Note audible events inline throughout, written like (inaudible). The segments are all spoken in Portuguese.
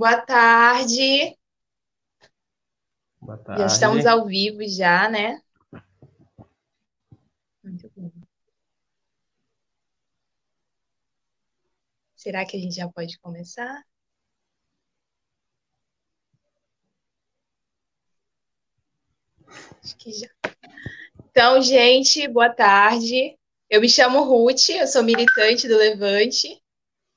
Boa tarde. Boa tarde. Já estamos ao vivo já, né? Muito bom. Será que a gente já pode começar? Acho que já. Então, gente, boa tarde. Eu me chamo Ruth, eu sou militante do Levante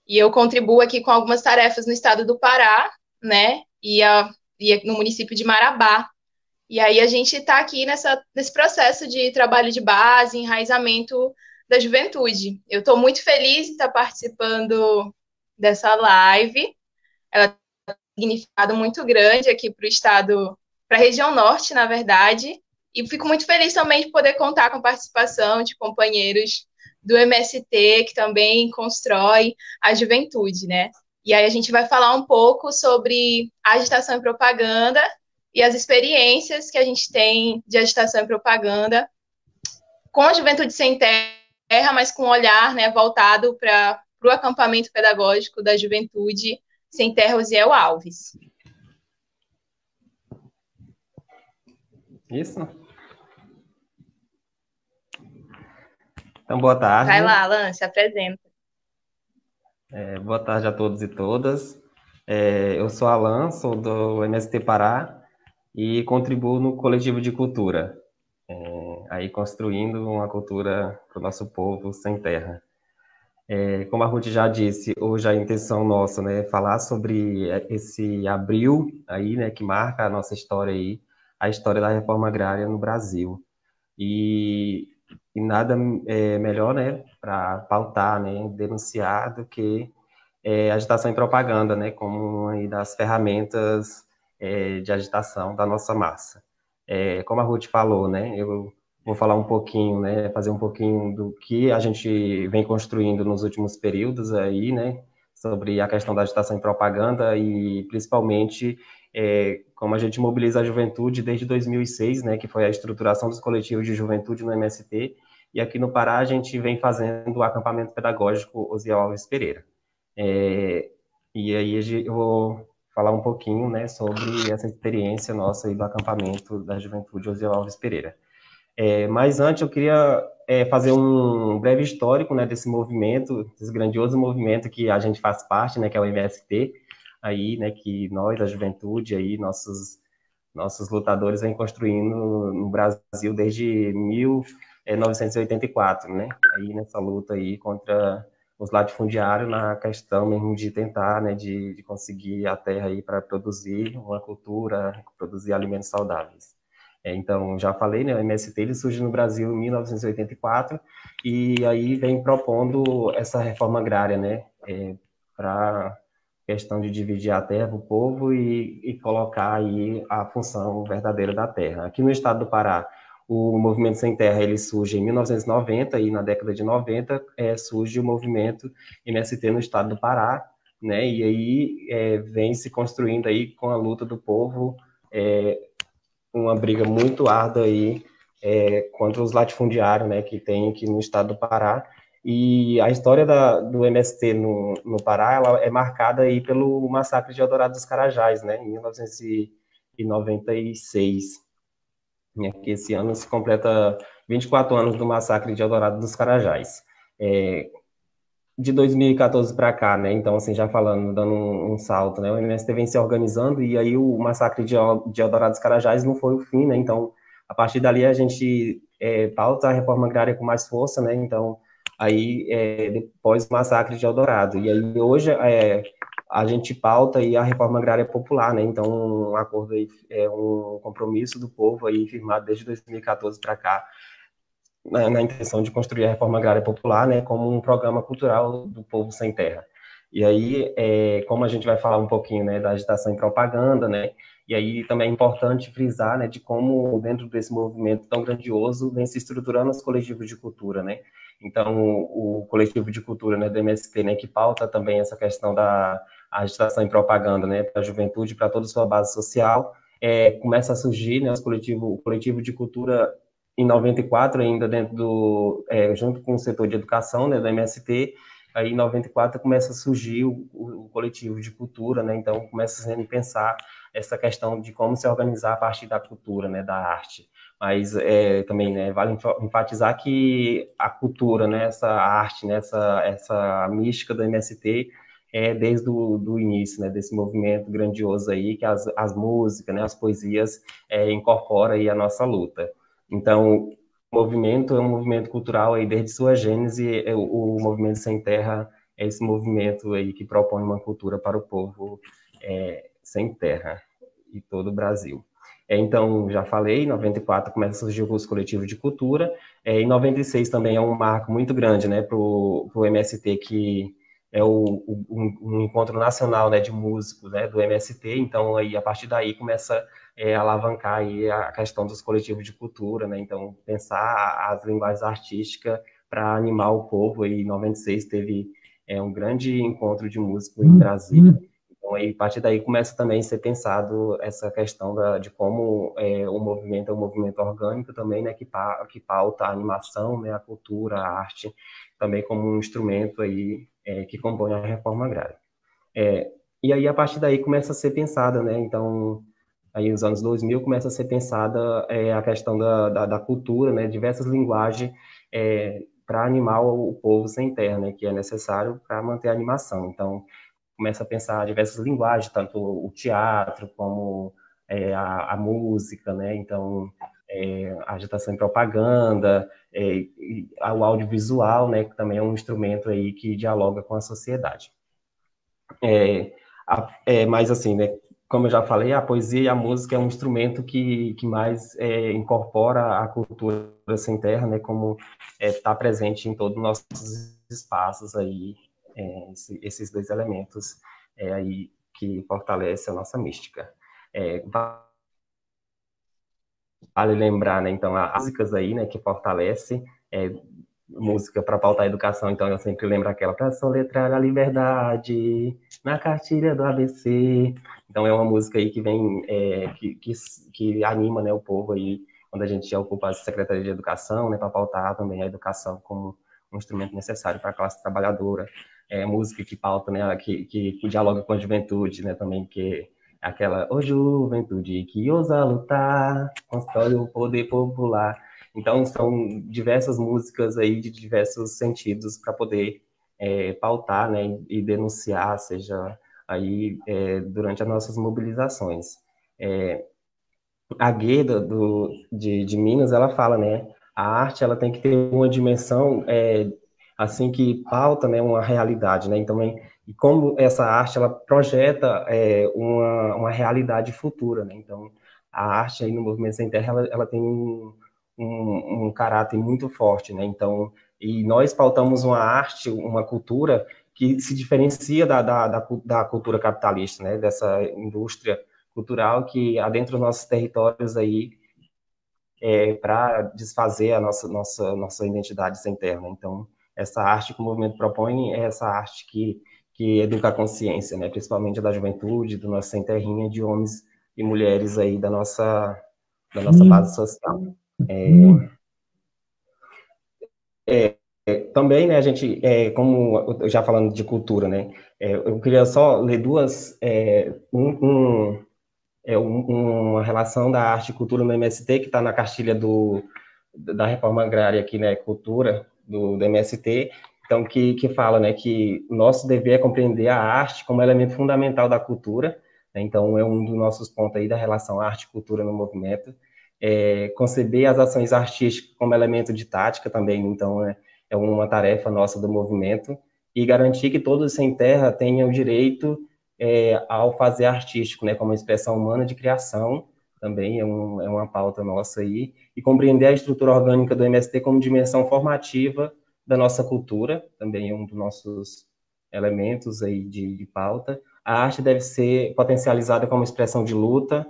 e eu contribuo aqui com algumas tarefas no estado do Pará, né? E, a, e no município de Marabá. E aí a gente está aqui nessa, nesse processo de trabalho de base, enraizamento da juventude. Eu estou muito feliz de estar participando dessa live. Ela tem um significado muito grande aqui para o estado, para a região norte, na verdade. E fico muito feliz também de poder contar com a participação de companheiros do MST, que também constrói a juventude, né? E aí a gente vai falar um pouco sobre agitação e propaganda e as experiências que a gente tem de agitação e propaganda com a juventude sem terra, mas com um olhar né, voltado para o acampamento pedagógico da juventude sem terra Osiel Alves. Isso. Então, boa tarde. Vai lá, Alan, se apresenta. É, boa tarde a todos e todas. É, eu sou Alan, sou do MST Pará e contribuo no coletivo de cultura, é, aí construindo uma cultura para o nosso povo sem terra. É, como a Ruth já disse, hoje a intenção nossa né, é falar sobre esse abril aí, né, que marca a nossa história aí, a história da reforma agrária no Brasil. E e nada é, melhor, né, para pautar, né, denunciar do que é, agitação e propaganda, né, como uma das ferramentas é, de agitação da nossa massa. É, como a Ruth falou, né, eu vou falar um pouquinho, né, fazer um pouquinho do que a gente vem construindo nos últimos períodos aí, né, sobre a questão da agitação e propaganda e principalmente é, como a gente mobiliza a juventude desde 2006, né, que foi a estruturação dos coletivos de juventude no MST, e aqui no Pará a gente vem fazendo o acampamento pedagógico Osiel Alves Pereira. É, e aí eu vou falar um pouquinho né, sobre essa experiência nossa aí do acampamento da juventude Osiel Alves Pereira. É, mas antes eu queria é, fazer um breve histórico né, desse movimento, desse grandioso movimento que a gente faz parte, né, que é o MST, aí, né, que nós, a juventude, aí, nossos, nossos lutadores vêm construindo no Brasil desde 1984, né, aí nessa luta aí contra os latifundiários na questão mesmo de tentar, né, de, de conseguir a terra aí para produzir uma cultura, produzir alimentos saudáveis. É, então, já falei, né, o MST ele surge no Brasil em 1984 e aí vem propondo essa reforma agrária, né, é, para questão de dividir a terra para o povo e, e, colocar aí a função verdadeira da terra. Aqui no estado do Pará, o movimento sem terra ele surge em 1990 e na década de 90 é, surge o movimento MST no estado do Pará, né? E aí é, vem se construindo aí com a luta do povo é, uma briga muito árdua aí é, contra os latifundiários, né? Que tem aqui no estado do Pará e a história da, do MST no, no Pará ela é marcada aí pelo massacre de Eldorado dos Carajás, né, em 1996. Né, que esse ano se completa 24 anos do massacre de Eldorado dos Carajás. É, de 2014 para cá, né? Então, assim, já falando, dando um, um, salto, né? O MST vem se organizando e aí o massacre de, de Eldorado dos Carajás não foi o fim, né? Então, a partir dali a gente é, pauta a reforma agrária com mais força, né? Então, aí é, depois do massacre de Eldorado. E aí hoje é, a gente pauta aí a reforma agrária popular, né? Então, um acordo aí, é um compromisso do povo aí firmado desde 2014 para cá, na, na, intenção de construir a reforma agrária popular, né, como um programa cultural do povo sem terra. E aí, é, como a gente vai falar um pouquinho, né, da agitação e propaganda, né, e aí também é importante frisar, né, de como dentro desse movimento tão grandioso vem se estruturando os coletivos de cultura, né, então, o, coletivo de cultura né, do MST, né, que pauta também essa questão da agitação e propaganda né, para a juventude, para toda a sua base social, é, começa a surgir né, coletivo, o coletivo de cultura em 94 ainda dentro do, é, junto com o setor de educação né, do MST, aí em 94 começa a surgir o, o, coletivo de cultura, né? Então começa a pensar essa questão de como se organizar a partir da cultura, né, da arte. Mas é, também né, vale enfatizar que a cultura, né, essa arte, né, essa, essa mística do MST é desde o do início, né, desse movimento grandioso aí, que as, as músicas, né, as poesias é, incorporam aí a nossa luta. Então, o movimento é um movimento cultural aí desde sua gênese, é, o, o movimento Sem Terra é esse movimento aí que propõe uma cultura para o povo é, sem terra e todo o Brasil. É, então, já falei, em 94 começa a surgir o curso coletivo de cultura, é, em 96 também é um marco muito grande né, para o MST, que é o, o um, um, encontro nacional né, de músicos né, do MST, então aí a partir daí começa é, a alavancar aí a questão dos coletivos de cultura, né, então pensar as linguagens artísticas para animar o povo, e em 96 teve é, um grande encontro de músicos em Brasília, então aí a partir daí começa também a ser pensado essa questão da, de como é, o movimento é um movimento orgânico também, né, que, pa, que pauta a animação, né, a cultura, a arte, também como um instrumento aí é, que compõe a reforma agrária. É, e aí, a partir daí, começa a ser pensada, né? Então, aí nos anos 2000, começa a ser pensada é, a questão da, da, da, cultura, né? Diversas linguagens é, para animar o povo sem terra, né? Que é necessário para manter a animação. Então, começa a pensar diversas linguagens, tanto o teatro como é, a, a, música, né? Então, é, agitação e propaganda, é, o audiovisual, né, que também é um instrumento aí que dialoga com a sociedade. É, a, é, mas assim, né, como eu já falei, a poesia e a música é um instrumento que, que mais é, incorpora a cultura sem terra, né, como está presente em todos os nossos espaços aí, é, esse, esses dois elementos é, aí que fortalece a nossa mística. É, Vale lembrar, né, então, as músicas aí, né, que fortalece, é, música para pautar a educação, então eu sempre lembro aquela para soletrar a liberdade na cartilha do ABC. Então é uma música aí que vem, é, que, que, que, anima, né, o povo aí, quando a gente ocupa a Secretaria de Educação, né, para pautar também a educação como um instrumento necessário para a classe trabalhadora. É música que pauta, né, que, que dialoga com a juventude, né, também, que aquela Ô juventude que ousa lutar, constrói o poder popular. Então, são diversas músicas aí de diversos sentidos para poder é, pautar né, e denunciar, seja aí é, durante as nossas mobilizações. É, a Gueda do, de, de Minas, ela fala, né, a arte ela tem que ter uma dimensão é, assim que pauta né, uma realidade, né, então e como essa arte ela projeta é, uma, uma realidade futura, né? Então, a arte aí no Movimento Sem Terra, ela, ela tem um, um, um, caráter muito forte, né? Então, e nós pautamos uma arte, uma cultura que se diferencia da, da, da, da cultura capitalista, né? Dessa indústria cultural que adentra os nossos territórios aí é, para desfazer a nossa, nossa, nossa identidade sem terra, né? Então, essa arte que o movimento propõe é essa arte que que educa a consciência, né, principalmente da juventude, do nosso terrinha, de homens e mulheres aí da nossa, da nossa base social. É, é, é, também, né, a gente, é, como já falando de cultura, né, é, eu queria só ler duas, é, um, um, uma relação da arte e cultura no MST, que está na cartilha do, da reforma agrária aqui, né, cultura, do, do MST, então, que, que fala né, que o nosso dever é compreender a arte como elemento fundamental da cultura, né, então é um dos nossos pontos aí da relação arte e cultura no movimento, é, conceber as ações artísticas como elemento de tática também, então é, é uma tarefa nossa do movimento, e garantir que todos sem terra tenham direito é, ao fazer artístico, né, como expressão humana de criação, também é, um, é uma pauta nossa aí, e compreender a estrutura orgânica do MST como dimensão formativa da nossa cultura, também é um dos nossos elementos aí de, de pauta. A arte deve ser potencializada como expressão de luta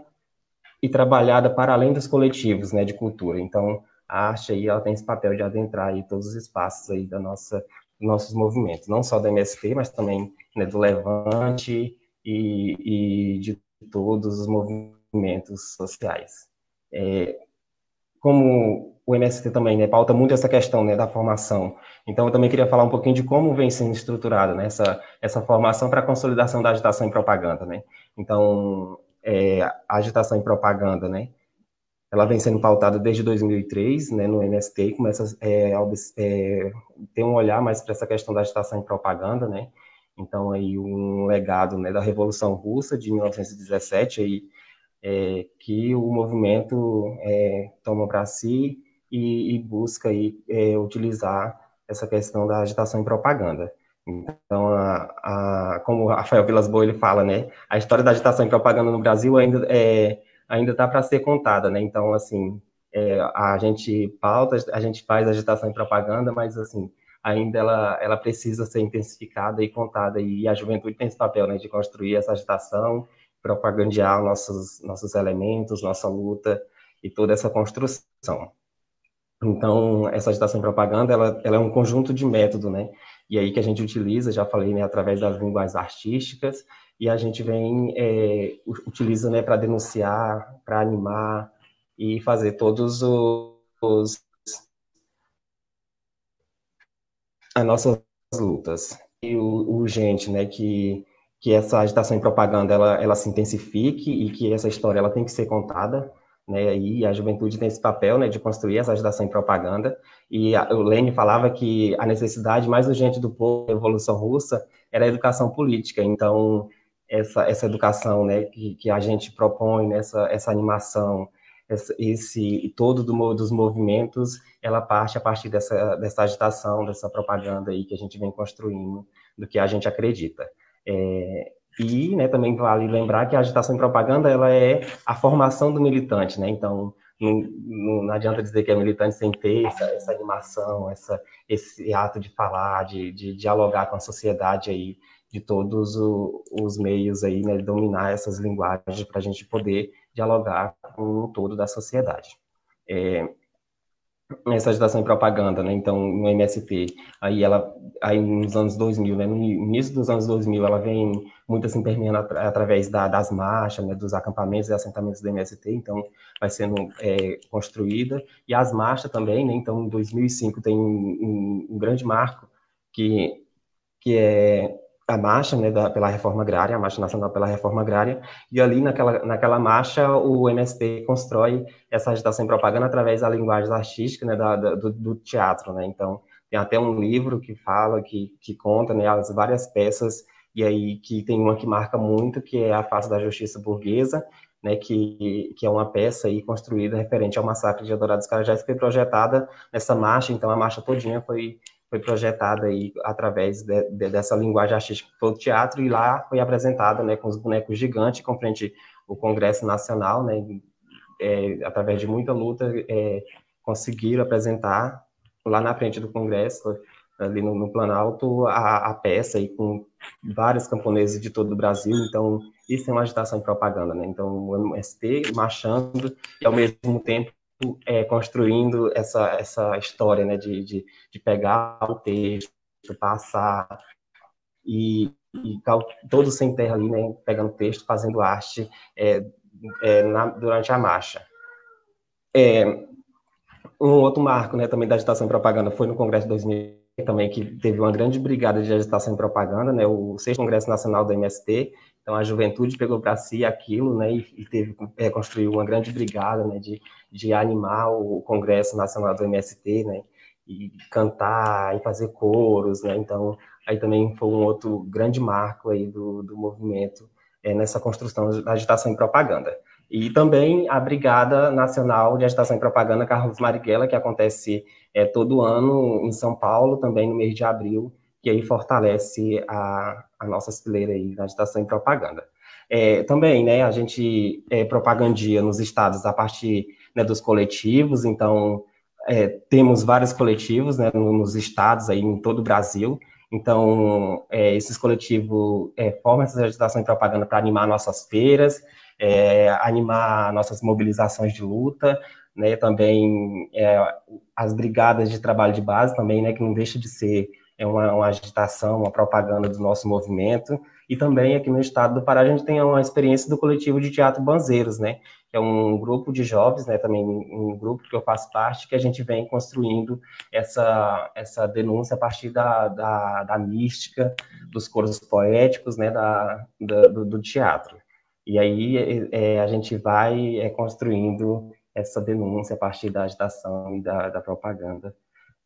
e trabalhada para além dos coletivos, né, de cultura. Então, a arte aí ela tem esse papel de adentrar aí todos os espaços aí da nossa nossos movimentos, não só da MSP, mas também né, do Levante e, e, de todos os movimentos sociais. É, como o MST também, né, pauta muito essa questão, né, da formação. Então, eu também queria falar um pouquinho de como vem sendo estruturada, né, essa, essa formação para a consolidação da agitação e propaganda, né. Então, é, a agitação e propaganda, né, ela vem sendo pautada desde 2003, né, no MST, e começa é, a é, ter um olhar mais para essa questão da agitação e propaganda, né, então aí um legado, né, da Revolução Russa de 1917, aí, é, que o movimento é, toma para si e, e, busca aí, é, utilizar essa questão da agitação e propaganda. Então, a, a, como o Rafael Vilas Boas ele fala, né, a história da agitação e propaganda no Brasil ainda é, ainda está para ser contada, né? Então, assim, é, a gente pauta, a gente faz agitação e propaganda, mas assim, ainda ela, ela precisa ser intensificada e contada e a juventude tem esse papel, né, de construir essa agitação, propagandear nossos nossos elementos, nossa luta e toda essa construção. Então, essa agitação e propaganda, ela, ela é um conjunto de método, né? E aí que a gente utiliza, já falei, né, através das linguagens artísticas, e a gente vem, é, utiliza, né, para denunciar, para animar e fazer todos os, as nossas lutas. E o, urgente, né, que, que essa agitação e propaganda, ela, ela se intensifique e que essa história, ela tem que ser contada, né, e a juventude tem esse papel, né, de construir essa agitação e propaganda, e a, o Lênin falava que a necessidade mais urgente do povo da Revolução Russa era a educação política, então essa, essa educação, né, que, que a gente propõe, nessa essa animação, esse todo do, dos movimentos, ela parte a partir dessa, dessa agitação, dessa propaganda aí que a gente vem construindo, do que a gente acredita. É, e né, também vale lembrar que a agitação e propaganda ela é a formação do militante, né? Então, não, não, adianta dizer que é militante sem ter essa, essa animação, essa, esse ato de falar, de, de dialogar com a sociedade aí, de todos o, os meios aí, né, dominar essas linguagens para a gente poder dialogar com o todo da sociedade. É, essa agitação em propaganda, né? Então, no MST, aí ela, aí nos anos 2000, né? No início dos anos 2000, ela vem muito assim permeando através da, das marchas, né? Dos acampamentos e assentamentos do MST, então vai sendo é, construída e as marchas também, né? Então, em 2005 tem um, um, um grande marco que que é a marcha né, da, pela reforma agrária, a marcha nacional pela reforma agrária, e ali naquela, naquela marcha o MST constrói essa agitação e propaganda através da linguagem artística, né, da, da, do, do, teatro, né, então tem até um livro que fala, que, que conta né, as várias peças, e aí que tem uma que marca muito, que é a face da justiça burguesa, né, que, que é uma peça aí construída referente ao massacre de Eldorado dos Carajás, que foi projetada nessa marcha, então a marcha todinha foi foi projetada aí através de, de, dessa linguagem artística que foi o teatro e lá foi apresentada, né, com os bonecos gigantes, com frente o Congresso Nacional, né, é, através de muita luta, é, conseguiram apresentar lá na frente do Congresso, ali no, no Planalto, a, a, peça aí com vários camponeses de todo o Brasil, então isso é uma agitação e propaganda, né, então o MST marchando e ao mesmo tempo é, construindo essa, essa história, né, de, de, de pegar o texto, passar e, e todo sem terra ali, né, pegando texto, fazendo arte é, é, na, durante a marcha. É, um outro marco, né, também da agitação e propaganda foi no Congresso de 2000 também que teve uma grande brigada de agitação e propaganda, né, o sexto Congresso Nacional do MST, então a juventude pegou para si aquilo, né, e, teve é, construiu uma grande brigada, né, de, de animar o Congresso Nacional do MST, né, e cantar e fazer coros, né, então aí também foi um outro grande marco aí do, do movimento é, nessa construção da agitação e propaganda. E também a Brigada Nacional de Agitação e Propaganda Carlos Marighella, que acontece é, todo ano em São Paulo, também no mês de abril, que aí fortalece a, a nossa fileira aí da agitação e propaganda. É, também, né, a gente é, propagandia nos estados a partir né, dos coletivos, então é, temos vários coletivos né, nos estados aí em todo o Brasil, então é, esses coletivos é, formam essa agitação e propaganda para animar nossas feiras, é, animar nossas mobilizações de luta, né, também é, as brigadas de trabalho de base também, né, que não deixa de ser é uma, uma agitação, uma propaganda do nosso movimento, e também aqui no estado do Pará a gente tem uma experiência do coletivo de teatro Banzeiros, né, que é um grupo de jovens, né, também um grupo que eu faço parte, que a gente vem construindo essa, essa denúncia a partir da, da, da mística, dos coros poéticos, né, da, da do, do, teatro. E aí é, é, a gente vai é, construindo essa denúncia a partir da agitação e da, da propaganda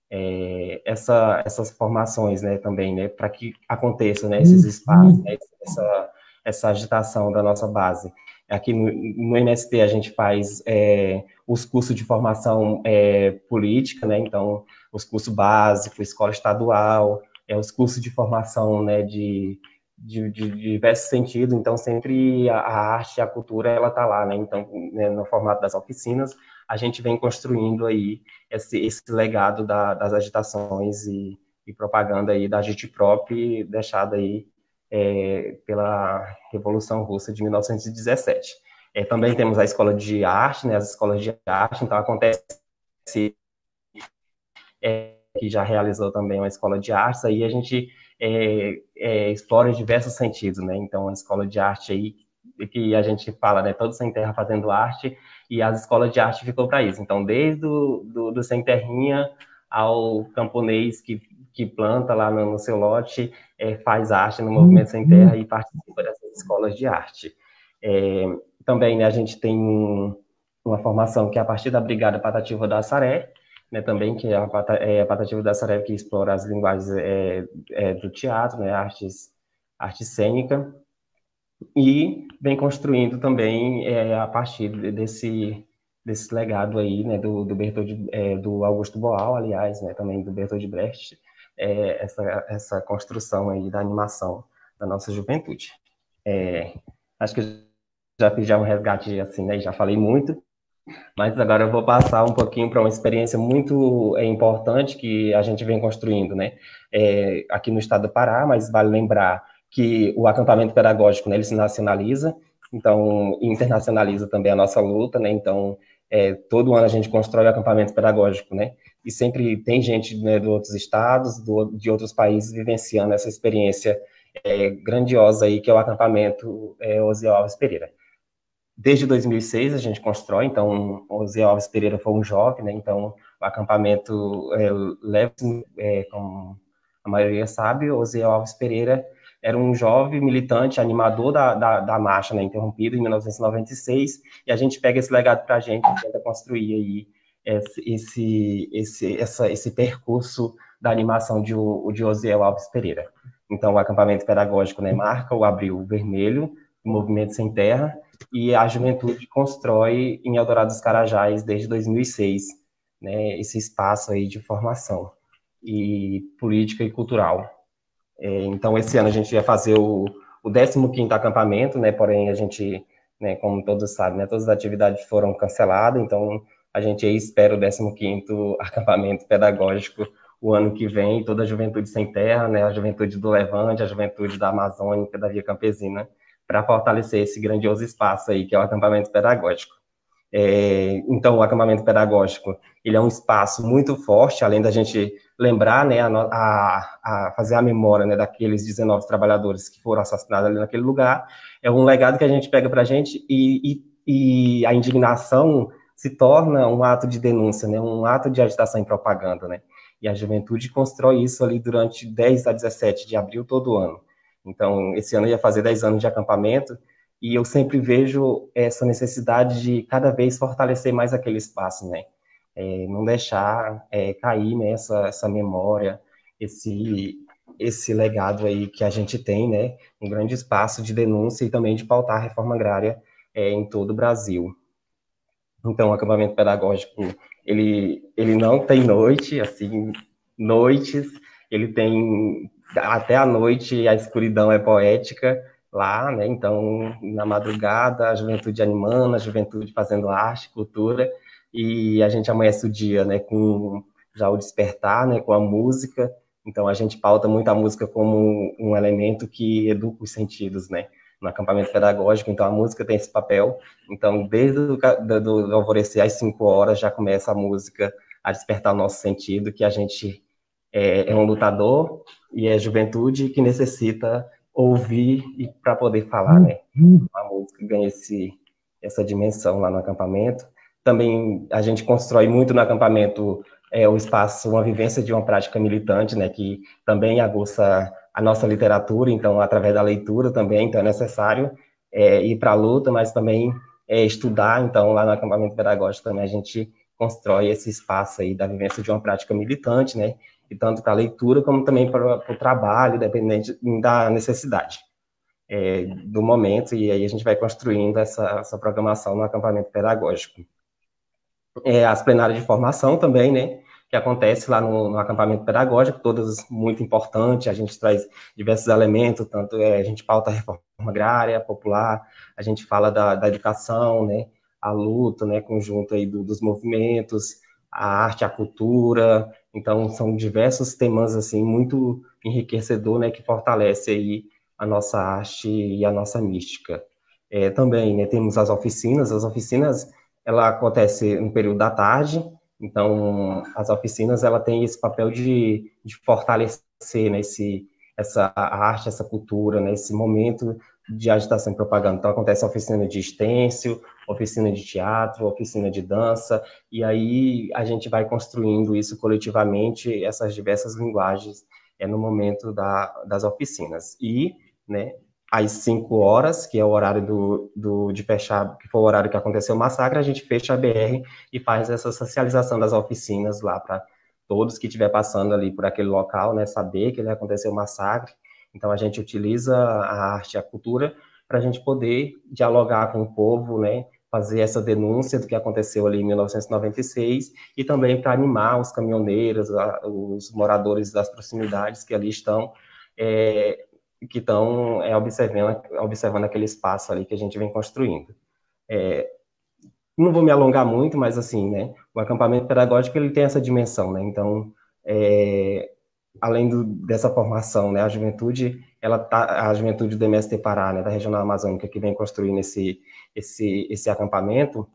é, essa, essas formações, né, também, né, para que aconteçam, né, esses uhum. espaços, né, essa, essa agitação da nossa base. Aqui no, no MST a gente faz é, os cursos de formação é, política, né, então, os cursos básicos, escola estadual, é, os cursos de formação, né, de, de, de, diversos sentidos, então sempre a, a arte, a cultura, ela está lá, né, então, né, no formato das oficinas, a gente vem construindo aí esse, esse legado da, das agitações e, e, propaganda aí da gente própria deixada aí é, pela Revolução Russa de 1917. É, também temos a escola de arte, né, as escolas de arte, então acontece é, que já realizou também uma escola de artes, aí a gente é, é, explora diversos sentidos, né, então a escola de arte aí, que a gente fala, né, todos sem terra fazendo arte, e as escolas de arte ficou para isso. Então, desde o do, do sem terrinha ao camponês que, que planta lá no, no seu lote, é, faz arte no Movimento Sem Terra e participa dessas escolas de arte. É, também né, a gente tem uma formação que é a partir da Brigada Patativa da Saré, né, também que é a, é a Patativa da Saré que explora as linguagens é, é, do teatro, né, artes, arte cênica, e vem construindo também é, a partir desse desse legado aí, né, do, do Bertold, é, do Augusto Boal, aliás, né, também do Bertold Brecht, é, essa, essa construção aí da animação da nossa juventude. É, acho que já já um resgate assim, né, já falei muito, mas agora eu vou passar um pouquinho para uma experiência muito é, importante que a gente vem construindo, né, é, aqui no estado do Pará, mas vale lembrar que o acampamento pedagógico, né, ele se nacionaliza, então internacionaliza também a nossa luta, né, então é, todo ano a gente constrói o acampamento pedagógico, né, e sempre tem gente né, de outros estados, do, de outros países vivenciando essa experiência é, grandiosa aí, que é o acampamento é, Ozzy Alves Pereira. Desde 2006 a gente constrói, então Ozzy Alves Pereira foi um jovem, né, então o acampamento é, leva, é, como a maioria sabe, Ozzy Alves Pereira era um jovem militante, animador da, da, da marcha né, interrompida em 1996, e a gente pega esse legado para a gente tenta construir aí esse, esse, essa, esse percurso da animação de, de Osiel Alves Pereira. Então, o acampamento pedagógico né, marca o Abril Vermelho, o Movimento Sem Terra, e a juventude constrói em Eldorado dos Carajás desde 2006, né, esse espaço aí de formação e política e cultural. É, então, esse ano a gente ia fazer o, o 15º acampamento, né, porém a gente, né, como todos sabem, né, todas as atividades foram canceladas, então a gente espera o 15º (laughs) acampamento pedagógico o ano que vem, toda a juventude sem terra, né, a juventude do Levante, a juventude da Amazônica, da Via Campesina, para fortalecer esse grandioso espaço aí, que é o acampamento pedagógico. É, então, o acampamento pedagógico, ele é um espaço muito forte, além da gente lembrar, né, a, a, a, fazer a memória, né, daqueles 19 trabalhadores que foram assassinados ali naquele lugar, é um legado que a gente pega para a gente e, e, e, a indignação se torna um ato de denúncia, né, um ato de agitação e propaganda, né, e a juventude constrói isso ali durante 10 a 17 de abril todo ano. Então, esse ano ia fazer 10 anos de acampamento, e eu sempre vejo essa necessidade de cada vez fortalecer mais aquele espaço, né, é, não deixar é, cair nessa né, essa memória, esse esse legado aí que a gente tem, né, um grande espaço de denúncia e também de pautar a reforma agrária é, em todo o Brasil. Então, o acampamento pedagógico, ele, ele não tem noite, assim, noites, ele tem até a noite, a escuridão é poética lá, né, então, na madrugada, a juventude animando, a juventude fazendo arte, cultura, e a gente amanhece o dia, né, com já o despertar, né, com a música. Então a gente pauta muito a música como um elemento que educa os sentidos, né, no acampamento pedagógico. Então a música tem esse papel. Então desde o do, do alvorecer às 5 horas já começa a música a despertar o nosso sentido, que a gente é, é um lutador e é juventude que necessita ouvir e para poder falar, né? Uhum. A música ganha esse, essa dimensão lá no acampamento. Também a gente constrói muito no acampamento é, o espaço, uma vivência de uma prática militante, né? Que também aguça a nossa literatura, então através da leitura também, então é necessário é, ir para a luta, mas também é, estudar. Então lá no acampamento pedagógico também a gente constrói esse espaço aí da vivência de uma prática militante, né? E tanto para a leitura como também para o trabalho, dependente da necessidade é, do momento, e aí a gente vai construindo essa, essa programação no acampamento pedagógico. É, as plenárias de formação também, né, que acontece lá no, no, acampamento pedagógico, todas muito importantes, a gente traz diversos elementos, tanto é, a gente pauta a reforma agrária, popular, a gente fala da, da educação, né, a luta, né, conjunto aí do, dos movimentos, a arte, a cultura, então, são diversos temas, assim, muito enriquecedor, né, que fortalece aí a nossa arte e a nossa mística. É, também, né, temos as oficinas, as oficinas, ela acontece no período da tarde, então, as oficinas, ela tem esse papel de, de fortalecer, né, essa arte, essa cultura, né, esse momento de agitação e propaganda. Então, acontece oficina de estêncil, oficina de teatro, oficina de dança, e aí a gente vai construindo isso coletivamente, essas diversas linguagens, é no momento da, das oficinas. E, né, às 5 horas, que é o horário do, do, de fechar, que foi o horário que aconteceu o massacre, a gente fecha a BR e faz essa socialização das oficinas lá para todos que estiver passando ali por aquele local, né, saber que aconteceu o massacre, então, a gente utiliza a arte e a cultura para a gente poder dialogar com o povo, né, fazer essa denúncia do que aconteceu ali em 1996 e também para animar os caminhoneiros, os moradores das proximidades que ali estão, é, que estão é, observando, observando aquele espaço ali que a gente vem construindo. É, não vou me alongar muito, mas assim, né, o acampamento pedagógico ele tem essa dimensão, né, então é, além do, dessa formação, né, a juventude, ela tá, a juventude do MST Pará, né, da Regional Amazônica, que vem construindo esse, esse, esse acampamento,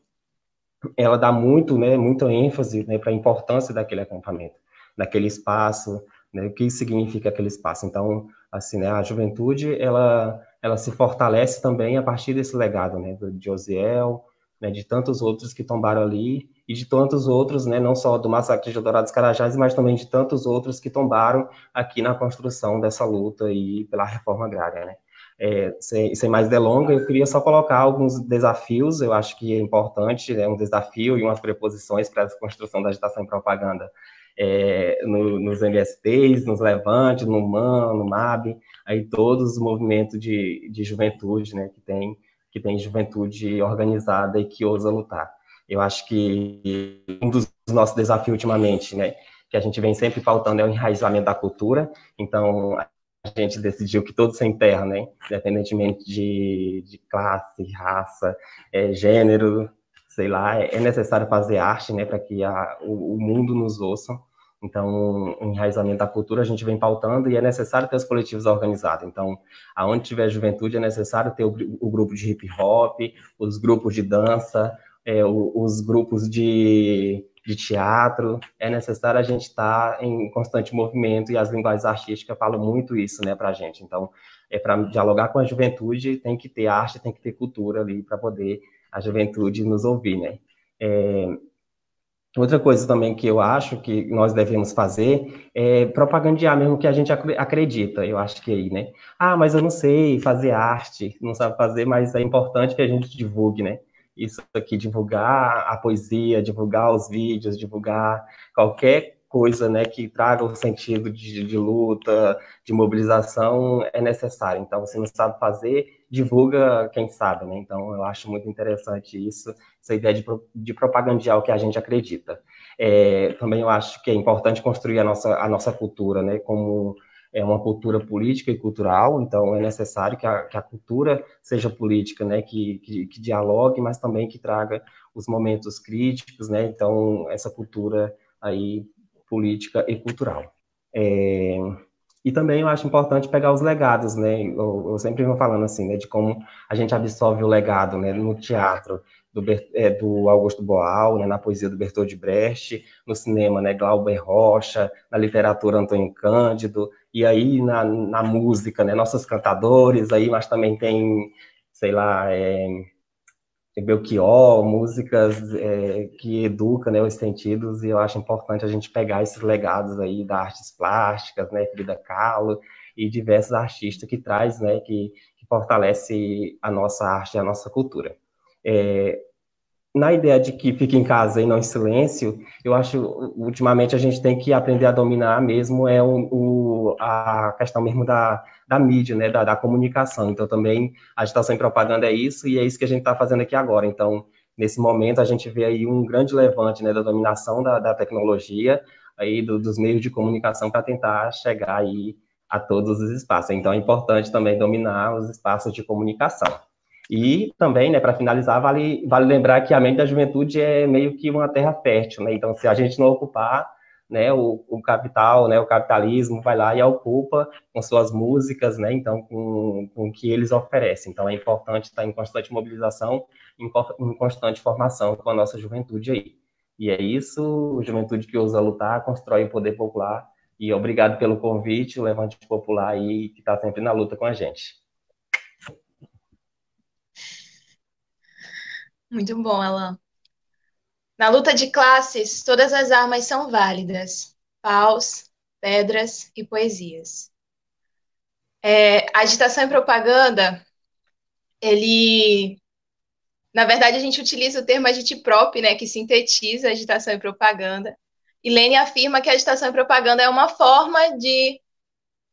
ela dá muito, né, muita ênfase, né, para a importância daquele acampamento, daquele espaço, né, o que significa aquele espaço. Então, assim, né, a juventude, ela, ela se fortalece também a partir desse legado, né, de Osiel, né, de tantos outros que tombaram ali, e de tantos outros, né, não só do massacre de Dourados Carajás, mas também de tantos outros que tombaram aqui na construção dessa luta e pela reforma agrária, né. É, sem, sem, mais delongas, eu queria só colocar alguns desafios, eu acho que é importante, né, um desafio e umas preposições para a construção da agitação e propaganda é, no, nos MSTs, nos Levante, no MAN, no MAB, aí todos os movimentos de, de juventude, né, que tem, que tem juventude organizada e que ousa lutar. Eu acho que um dos nossos desafios ultimamente, né, que a gente vem sempre faltando é o enraizamento da cultura. Então, a gente decidiu que todo sem terra, né, independentemente de, de classe, raça, é, gênero, sei lá, é necessário fazer arte, né, para que a, o, o, mundo nos ouça. Então, o enraizamento da cultura a gente vem pautando e é necessário ter os coletivos organizados. Então, aonde tiver juventude é necessário ter o, o grupo de hip hop, os grupos de dança, é, os grupos de, de teatro, é necessário a gente estar tá em constante movimento e as linguagens artísticas falam muito isso, né, para a gente. Então, é para dialogar com a juventude, tem que ter arte, tem que ter cultura ali para poder a juventude nos ouvir, né. É, outra coisa também que eu acho que nós devemos fazer é propagandear mesmo que a gente acredita, eu acho que aí, né. Ah, mas eu não sei fazer arte, não sabe fazer, mas é importante que a gente divulgue, né isso aqui, divulgar a poesia, divulgar os vídeos, divulgar qualquer coisa né, que traga o sentido de, de, luta, de mobilização, é necessário. Então, se não sabe fazer, divulga quem sabe. Né? Então, eu acho muito interessante isso, essa ideia de, de propagandear o que a gente acredita. É, também eu acho que é importante construir a nossa, a nossa cultura, né, como é uma cultura política e cultural, então é necessário que a, que a cultura seja política, né, que, que, que, dialogue, mas também que traga os momentos críticos, né, então essa cultura aí política e cultural. É, E também eu acho importante pegar os legados, né? Eu, eu sempre vou falando assim, né? De como a gente absorve o legado, né? No teatro do, é, do Augusto Boal, né? Na poesia do Bertold Brecht, no cinema, né? Glauber Rocha, na literatura Antônio Cândido, e aí na, na música, né? Nossos cantadores aí, mas também tem, sei lá, é, Belchior, músicas é, que educam né, os sentidos, e eu acho importante a gente pegar esses legados aí das artes plásticas, né, Frida Kahlo, e diversos artistas que traz, né, que, que fortalece a nossa arte e a nossa cultura. É, na ideia de que fique em casa e não em silêncio, eu acho, ultimamente, a gente tem que aprender a dominar mesmo é o, o a questão mesmo da, da mídia, né, da, da, comunicação. Então, também, a agitação em propaganda é isso, e é isso que a gente está fazendo aqui agora. Então, nesse momento, a gente vê aí um grande levante, né, da dominação da, da tecnologia, aí do, dos meios de comunicação para tentar chegar aí a todos os espaços. Então, é importante também dominar os espaços de comunicação. E também, né, para finalizar, vale, vale lembrar que a mente da juventude é meio que uma terra fértil, né? Então, se a gente não ocupar, né, o, o capital, né, o capitalismo vai lá e ocupa com suas músicas, né? Então, com, com o que eles oferecem. Então, é importante estar em constante mobilização, em, em constante formação com a nossa juventude aí. E é isso, juventude que ousa lutar, constrói o poder popular. E obrigado pelo convite, o Levante Popular aí, que está sempre na luta com a gente. Muito bom, Alan. Na luta de classes, todas as armas são válidas: paus, pedras e poesias. É, agitação e propaganda, ele. Na verdade, a gente utiliza o termo agitiprop, né, que sintetiza agitação e propaganda. E Lênin afirma que agitação e propaganda é uma forma de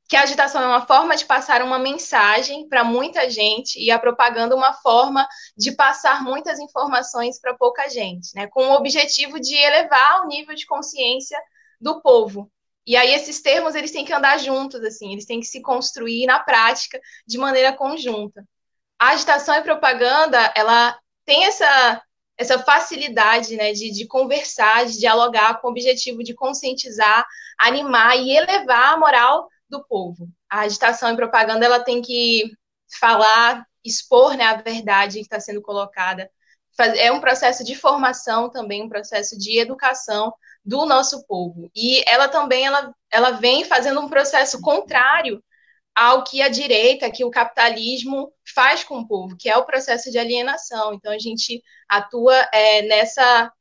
que a agitação é uma forma de passar uma mensagem para muita gente e a propaganda uma forma de passar muitas informações para pouca gente, né? Com o objetivo de elevar o nível de consciência do povo. E aí esses termos eles têm que andar juntos, assim, eles têm que se construir na prática de maneira conjunta. A agitação e propaganda, ela tem essa essa facilidade né, de, de conversar, de dialogar com o objetivo de conscientizar, animar e elevar a moral do povo. A agitação e propaganda ela tem que falar, expor né, a verdade que está sendo colocada. É um processo de formação também, um processo de educação do nosso povo. E ela também ela, ela vem fazendo um processo contrário ao que a direita, que o capitalismo faz com o povo, que é o processo de alienação. Então a gente atua é, nessa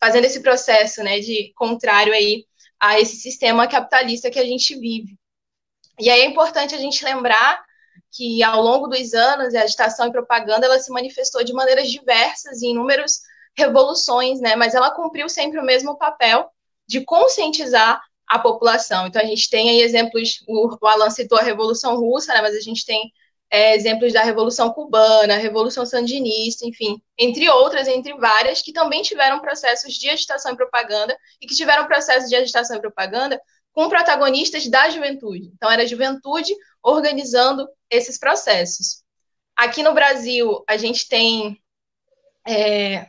fazendo esse processo, né, de contrário aí a esse sistema capitalista que a gente vive. E aí é importante a gente lembrar que ao longo dos anos a agitação e propaganda ela se manifestou de maneiras diversas em inúmeras revoluções, né? Mas ela cumpriu sempre o mesmo papel de conscientizar a população. Então a gente tem aí exemplos, o, Alan citou a Revolução Russa, né? Mas a gente tem é, exemplos da Revolução Cubana, Revolução Sandinista, enfim, entre outras, entre várias, que também tiveram processos de agitação e propaganda e que tiveram processos de agitação e propaganda com protagonistas da juventude. Então, era a juventude organizando esses processos. Aqui no Brasil, a gente tem, é,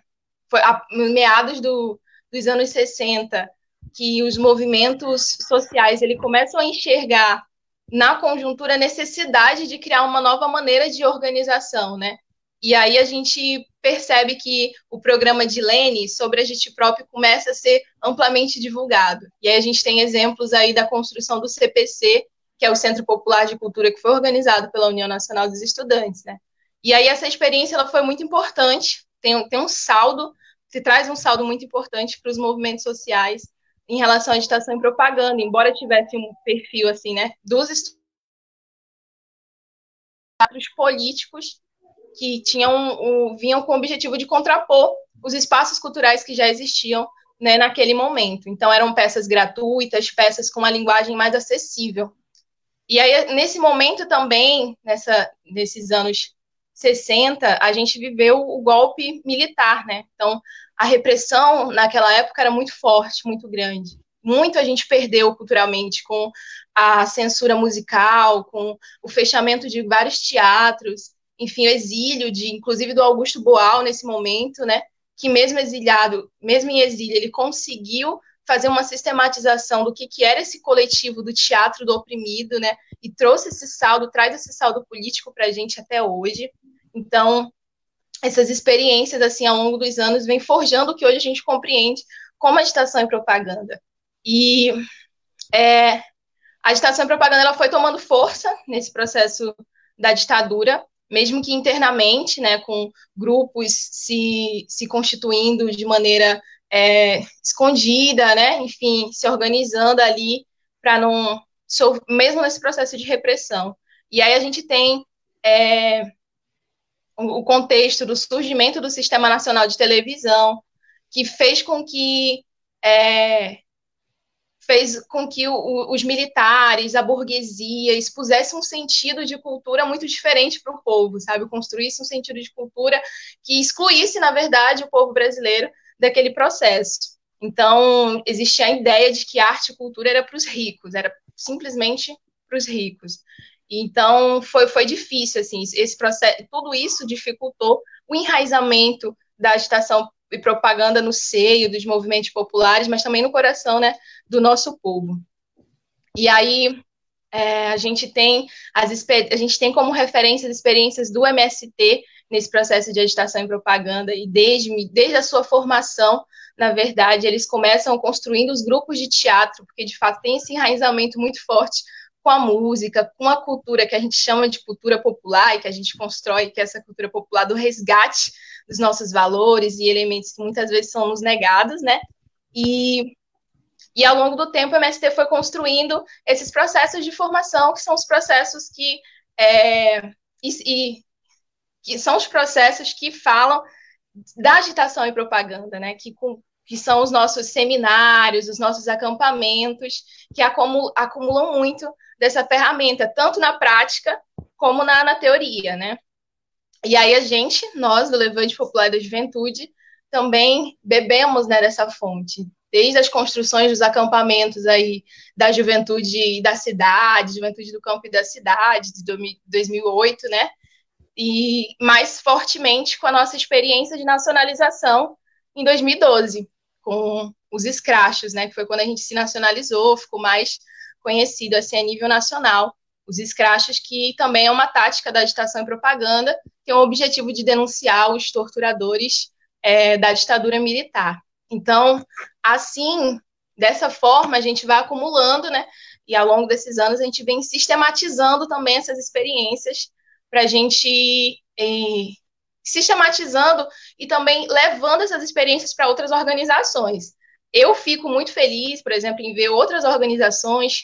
foi a, meados do, dos anos 60, que os movimentos sociais ele começam a enxergar na conjuntura a necessidade de criar uma nova maneira de organização, né? E aí a gente percebe que o programa de Lene sobre a gente próprio começa a ser amplamente divulgado. E aí a gente tem exemplos aí da construção do CPC, que é o Centro Popular de Cultura que foi organizado pela União Nacional dos Estudantes, né? E aí essa experiência ela foi muito importante, tem, tem um saldo, se traz um saldo muito importante para os movimentos sociais em relação à agitação e propaganda, embora tivesse um perfil assim, né, dos estudantes políticos que tinham vinham com o objetivo de contrapor os espaços culturais que já existiam né, naquele momento. Então, eram peças gratuitas, peças com uma linguagem mais acessível. E aí, nesse momento também, nessa, nesses anos 60, a gente viveu o golpe militar, né? Então, a repressão naquela época era muito forte, muito grande. Muito a gente perdeu culturalmente com a censura musical, com o fechamento de vários teatros enfim, o exílio de, inclusive, do Augusto Boal nesse momento, né? Que mesmo exilhado, mesmo em exílio, ele conseguiu fazer uma sistematização do que, que era esse coletivo do teatro do oprimido, né? E trouxe esse saldo, traz esse saldo político para a gente até hoje. Então, essas experiências, assim, ao longo dos anos, vem forjando o que hoje a gente compreende como agitação e propaganda. E é, a agitação e propaganda ela foi tomando força nesse processo da ditadura, mesmo que internamente, né, com grupos se, se constituindo de maneira é, escondida, né, enfim, se organizando ali para não, mesmo nesse processo de repressão. E aí a gente tem é, o contexto do surgimento do Sistema Nacional de Televisão, que fez com que é, fez com que o, os militares, a burguesia, expusessem um sentido de cultura muito diferente para o povo, sabe? Construísse um sentido de cultura que excluísse, na verdade, o povo brasileiro daquele processo. Então, existia a ideia de que arte e cultura era para os ricos, era simplesmente para os ricos. Então, foi, foi difícil, assim, esse processo, tudo isso dificultou o enraizamento da agitação e propaganda no seio dos movimentos populares, mas também no coração, né, do nosso povo. E aí, é, a gente tem as a gente tem como referência as experiências do MST nesse processo de agitação e propaganda e desde desde a sua formação na verdade eles começam construindo os grupos de teatro porque de fato tem esse enraizamento muito forte com a música, com a cultura que a gente chama de cultura popular e que a gente constrói, que é essa cultura popular do resgate dos nossos valores e elementos que muitas vezes são nos negados, né? E, e ao longo do tempo, o MST foi construindo esses processos de formação, que são os processos que. É, e, e, que são os processos que falam da agitação e propaganda, né? Que, com, que são os nossos seminários, os nossos acampamentos, que acumulam, acumulam muito dessa ferramenta, tanto na prática como na, na teoria, né? E aí a gente, nós do Levante Popular da Juventude, também bebemos né, dessa fonte, desde as construções dos acampamentos aí da juventude da cidade, juventude do campo e da cidade, de 2008, né? E mais fortemente com a nossa experiência de nacionalização em 2012, com os escrachos, né? Que foi quando a gente se nacionalizou, ficou mais conhecido assim a nível nacional, os escrachos, que também é uma tática da agitação e propaganda, tem o objetivo de denunciar os torturadores é, da ditadura militar. Então, assim, dessa forma, a gente vai acumulando, né? E ao longo desses anos a gente vem sistematizando também essas experiências para a gente eh, sistematizando e também levando essas experiências para outras organizações. Eu fico muito feliz, por exemplo, em ver outras organizações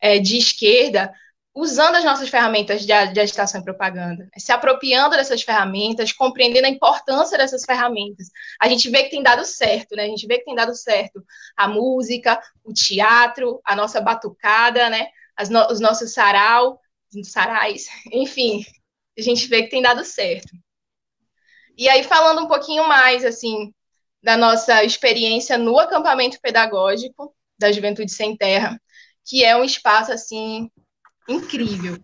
é, de esquerda usando as nossas ferramentas de, agitação e propaganda, se apropriando dessas ferramentas, compreendendo a importância dessas ferramentas. A gente vê que tem dado certo, né? A gente vê que tem dado certo a música, o teatro, a nossa batucada, né? No, os nossos sarau, sarais, (laughs) enfim, a gente vê que tem dado certo. E aí, falando um pouquinho mais, assim, da nossa experiência no acampamento pedagógico da Juventude Sem Terra, que é um espaço assim incrível,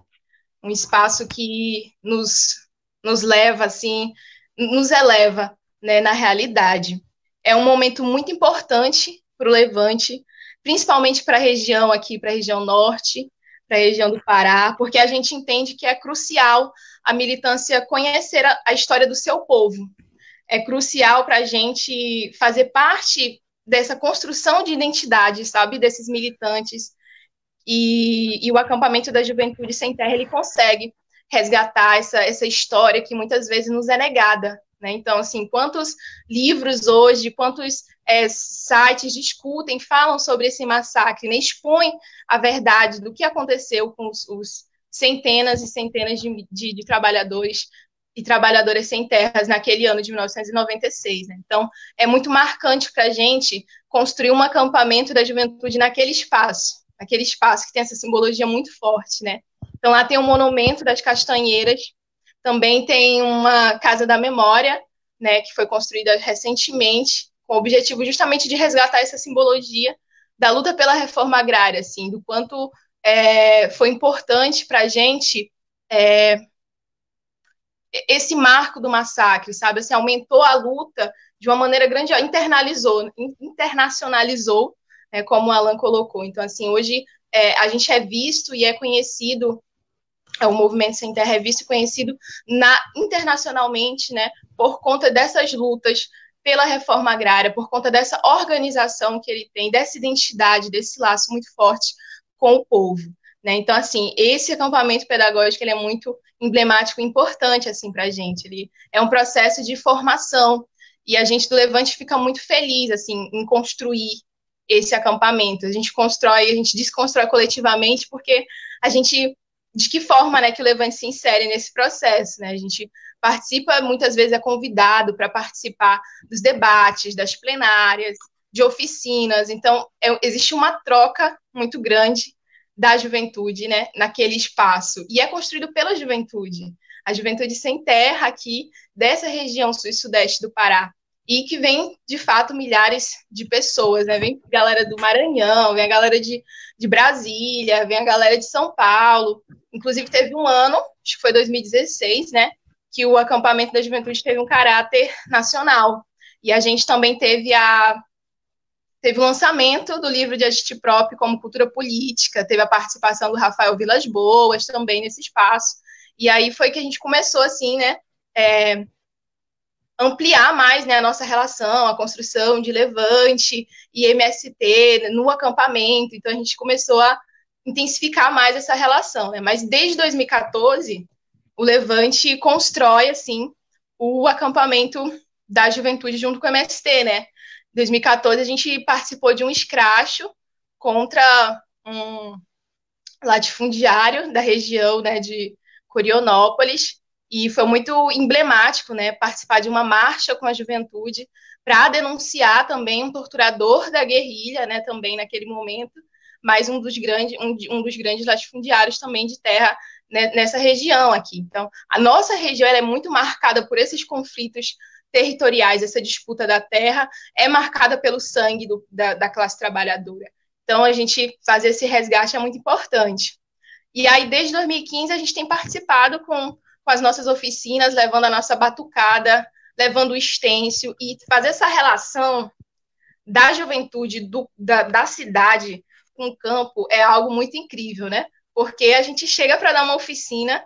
um espaço que nos nos leva assim, nos eleva, né, na realidade. É um momento muito importante para o Levante, principalmente para a região aqui, para a região norte, para a região do Pará, porque a gente entende que é crucial a militância conhecer a, a história do seu povo, é crucial para a gente fazer parte dessa construção de identidade, sabe, desses militantes. E, e, o acampamento da Juventude Sem Terra ele consegue resgatar essa, essa história que muitas vezes nos é negada. Né? Então, assim, quantos livros hoje, quantos é, sites discutem, falam sobre esse massacre, né? expõem a verdade do que aconteceu com os, os centenas e centenas de, de, de trabalhadores e trabalhadoras sem terras naquele ano de 1996. Né? Então, é muito marcante para a gente construir um acampamento da juventude naquele espaço, naquele espaço que tem essa simbologia muito forte. Né? Então, lá tem o Monumento das Castanheiras, também tem uma Casa da Memória, né, que foi construída recentemente, com o objetivo justamente de resgatar essa simbologia da luta pela reforma agrária, assim, do quanto é, foi importante para a gente é, esse marco do massacre, sabe? Assim, aumentou a luta de uma maneira grande, internalizou, internacionalizou, né, como o Alan colocou. Então, assim, hoje é, a gente é visto e é conhecido, é, o movimento sem terra é visto e conhecido na, internacionalmente, né, por conta dessas lutas pela reforma agrária, por conta dessa organização que ele tem, dessa identidade, desse laço muito forte com o povo. Né? Então, assim, esse acampamento pedagógico ele é muito emblemático importante assim, para a gente. Ele é um processo de formação e a gente do Levante fica muito feliz assim, em construir esse acampamento. A gente constrói, a gente desconstrói coletivamente, porque a gente. De que forma né, que o Levante se insere nesse processo? Né? A gente participa, muitas vezes é convidado para participar dos debates, das plenárias, de oficinas. Então, é, existe uma troca muito grande da juventude né, naquele espaço. E é construído pela juventude. A juventude sem terra aqui, dessa região sul e sudeste do Pará, e que vem, de fato, milhares de pessoas, né? Vem galera do Maranhão, vem a galera de, de Brasília, vem a galera de São Paulo. Inclusive, teve um ano, acho que foi 2016, né? Que o acampamento da juventude teve um caráter nacional. E a gente também teve a teve o lançamento do livro de Agite Próprio como cultura política, teve a participação do Rafael Vilas Boas também nesse espaço. E aí foi que a gente começou assim, né? É, ampliar mais né, a nossa relação, a construção de Levante e MST no acampamento. Então, a gente começou a intensificar mais essa relação. Né? Mas desde 2014, o Levante constrói assim o acampamento da juventude junto com o MST. Né? Em 2014, a gente participou de um escracho contra um latifundiário da região né, de Corionópolis, e foi muito emblemático, né, participar de uma marcha com a juventude para denunciar também um torturador da guerrilha, né, também naquele momento, mas um dos grandes, um, um dos grandes latifundiários também de terra né, nessa região aqui. Então, a nossa região é muito marcada por esses conflitos territoriais, essa disputa da terra é marcada pelo sangue do, da, da classe trabalhadora. Então, a gente fazer esse resgate é muito importante. E aí, desde 2015, a gente tem participado com com as nossas oficinas, levando a nossa batucada, levando o estêncil e fazer essa relação da juventude, do, da, da cidade com o campo é algo muito incrível, né? Porque a gente chega para dar uma oficina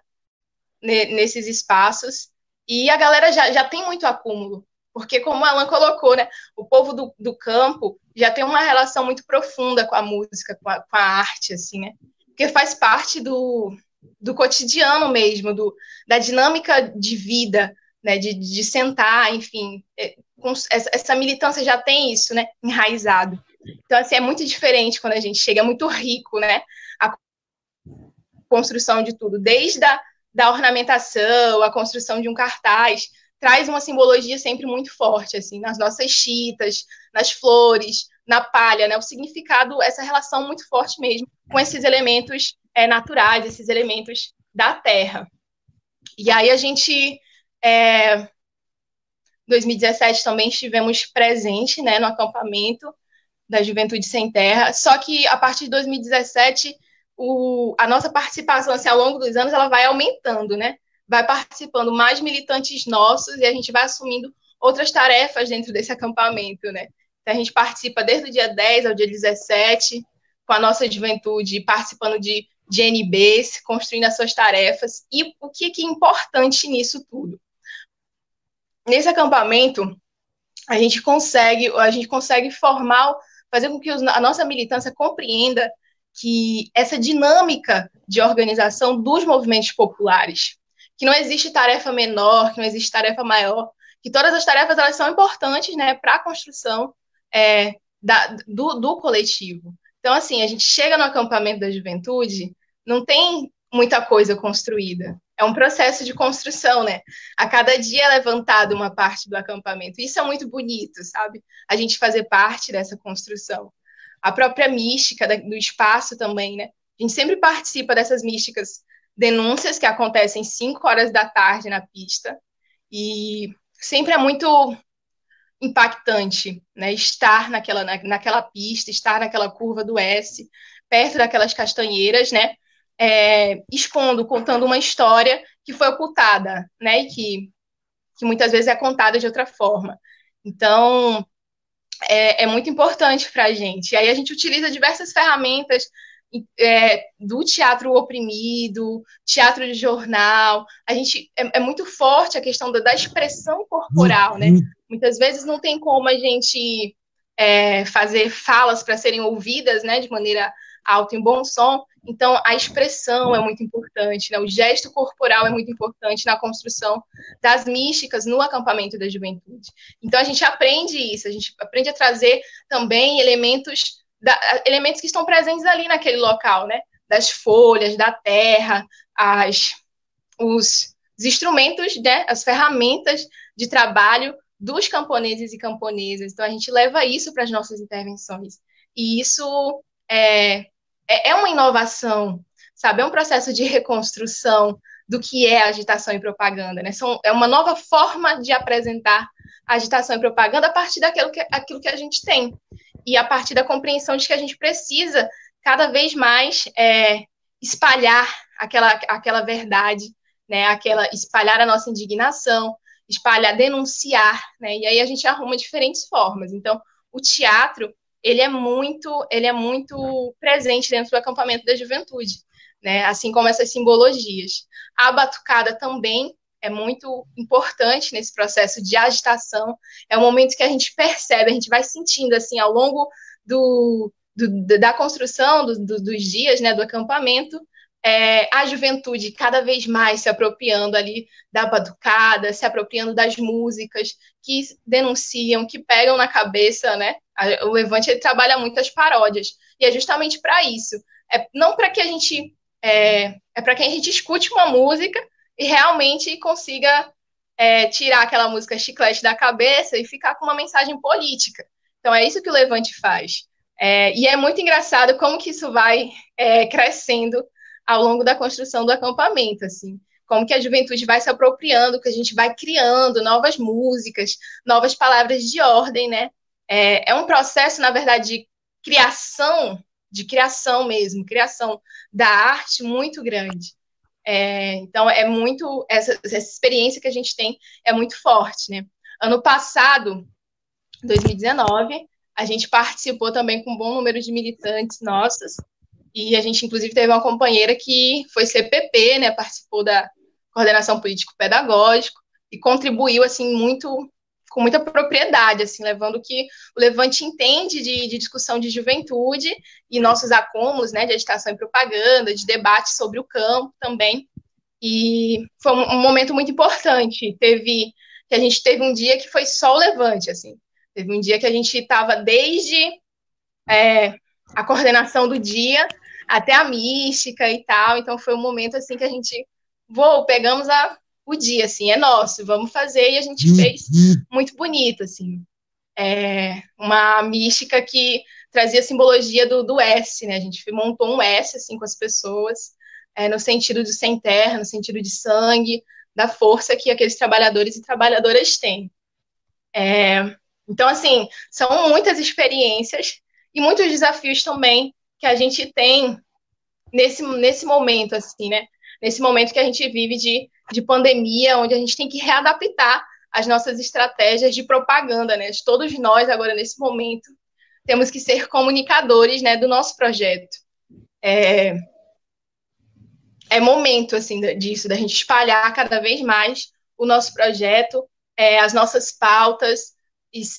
nesses espaços e a galera já, já tem muito acúmulo. Porque, como o Alan colocou, né, o povo do, do campo já tem uma relação muito profunda com a música, com a, com a arte, assim, né? Porque faz parte do, do cotidiano mesmo, do, da dinâmica de vida, né, de, de sentar, enfim, é, com, essa, essa, militância já tem isso, né, enraizado. Então, assim, é muito diferente quando a gente chega, é muito rico, né, a construção de tudo, desde a da ornamentação, a construção de um cartaz, traz uma simbologia sempre muito forte, assim, nas nossas chitas, nas flores, na palha, né, o significado, essa relação muito forte mesmo com esses elementos é, naturais, esses elementos da Terra. E aí a gente, é, 2017 também estivemos presente, né, no acampamento da Juventude Sem Terra, só que a partir de 2017 o, a nossa participação assim, ao longo dos anos ela vai aumentando, né? Vai participando mais militantes nossos e a gente vai assumindo outras tarefas dentro desse acampamento, né? Então, a gente participa desde o dia 10 ao dia 17, com a nossa juventude participando de de NBs, construindo as suas tarefas. E o que, que é importante nisso tudo? Nesse acampamento, a gente consegue, a gente consegue formar, fazer com que a nossa militância compreenda que essa dinâmica de organização dos movimentos populares, que não existe tarefa menor, que não existe tarefa maior, que todas as tarefas elas são importantes, né, para a construção é, da, do, do coletivo. Então, assim, a gente chega no acampamento da juventude não tem muita coisa construída. É um processo de construção, né? A cada dia é levantada uma parte do acampamento. Isso é muito bonito, sabe? A gente fazer parte dessa construção. A própria mística do espaço também, né? A gente sempre participa dessas místicas denúncias que acontecem 5 horas da tarde na pista. E sempre é muito impactante, né? Estar naquela, na, naquela pista, estar naquela curva do S, perto daquelas castanheiras, né? é, expondo, contando uma história que foi ocultada, né, e que, que muitas vezes é contada de outra forma. Então, é, é muito importante para a gente. E aí a gente utiliza diversas ferramentas é, do teatro oprimido, teatro de jornal. A gente é, é muito forte a questão da, da, expressão corporal, né? Muitas vezes não tem como a gente é, fazer falas para serem ouvidas, né, de maneira alto em bom som. Então, a expressão é muito importante, né? o gesto corporal é muito importante na construção das místicas no acampamento da juventude. Então, a gente aprende isso, a gente aprende a trazer também elementos, da, elementos que estão presentes ali naquele local, né? Das folhas, da terra, as, os, os instrumentos, né? as ferramentas de trabalho dos camponeses e camponesas. Então, a gente leva isso para as nossas intervenções. E isso é, é, é uma inovação, sabe? É um processo de reconstrução do que é agitação e propaganda, né? São, é uma nova forma de apresentar agitação e propaganda a partir daquilo que, aquilo que a gente tem e a partir da compreensão de que a gente precisa cada vez mais é, espalhar aquela, aquela verdade, né? Aquela espalhar a nossa indignação, espalhar, denunciar, né? E aí a gente arruma diferentes formas. Então, o teatro ele é muito, ele é muito presente dentro do acampamento da juventude, né? Assim como essas simbologias. A batucada também é muito importante nesse processo de agitação. É o momento que a gente percebe, a gente vai sentindo assim ao longo do, do da construção do, do, dos dias, né, do acampamento, é, a juventude cada vez mais se apropriando ali da batucada, se apropriando das músicas que denunciam, que pegam na cabeça, né? O Levante ele trabalha muitas paródias e é justamente para isso. É não para que a gente é, é para que a gente escute uma música e realmente consiga é, tirar aquela música chiclete da cabeça e ficar com uma mensagem política. Então é isso que o Levante faz. É, e é muito engraçado como que isso vai é, crescendo ao longo da construção do acampamento, assim. Como que a juventude vai se apropriando, que a gente vai criando novas músicas, novas palavras de ordem, né? É, é um processo, na verdade, de criação, de criação mesmo, criação da arte muito grande. É, então, é muito, essa, essa experiência que a gente tem é muito forte, né? Ano passado, 2019, a gente participou também com um bom número de militantes nossas e a gente, inclusive, teve uma companheira que foi CPP, né, participou da coordenação político-pedagógico e contribuiu, assim, muito, com muita propriedade, assim, levando o que o Levante entende de, de discussão de juventude e nossos acúmulos, né, de agitação e propaganda, de debate sobre o campo também. E foi um, momento muito importante. Teve, que a gente teve um dia que foi só o Levante, assim. Teve um dia que a gente estava desde é, a coordenação do dia até a mística e tal. Então foi um momento assim que a gente vou, pegamos a, o dia, assim, é nosso, vamos fazer, e a gente fez muito bonito, assim. É uma mística que trazia a simbologia do, do S, né? A gente montou um S assim com as pessoas, é, no sentido de sem terra, no sentido de sangue, da força que aqueles trabalhadores e trabalhadoras têm. É, então, assim, são muitas experiências e muitos desafios também que a gente tem nesse, nesse momento, assim, né? Nesse momento que a gente vive de, de pandemia, onde a gente tem que readaptar as nossas estratégias de propaganda, né? Todos nós, agora, nesse momento, temos que ser comunicadores, né, do nosso projeto. É, é momento, assim, disso, da gente espalhar cada vez mais o nosso projeto, é, as nossas pautas,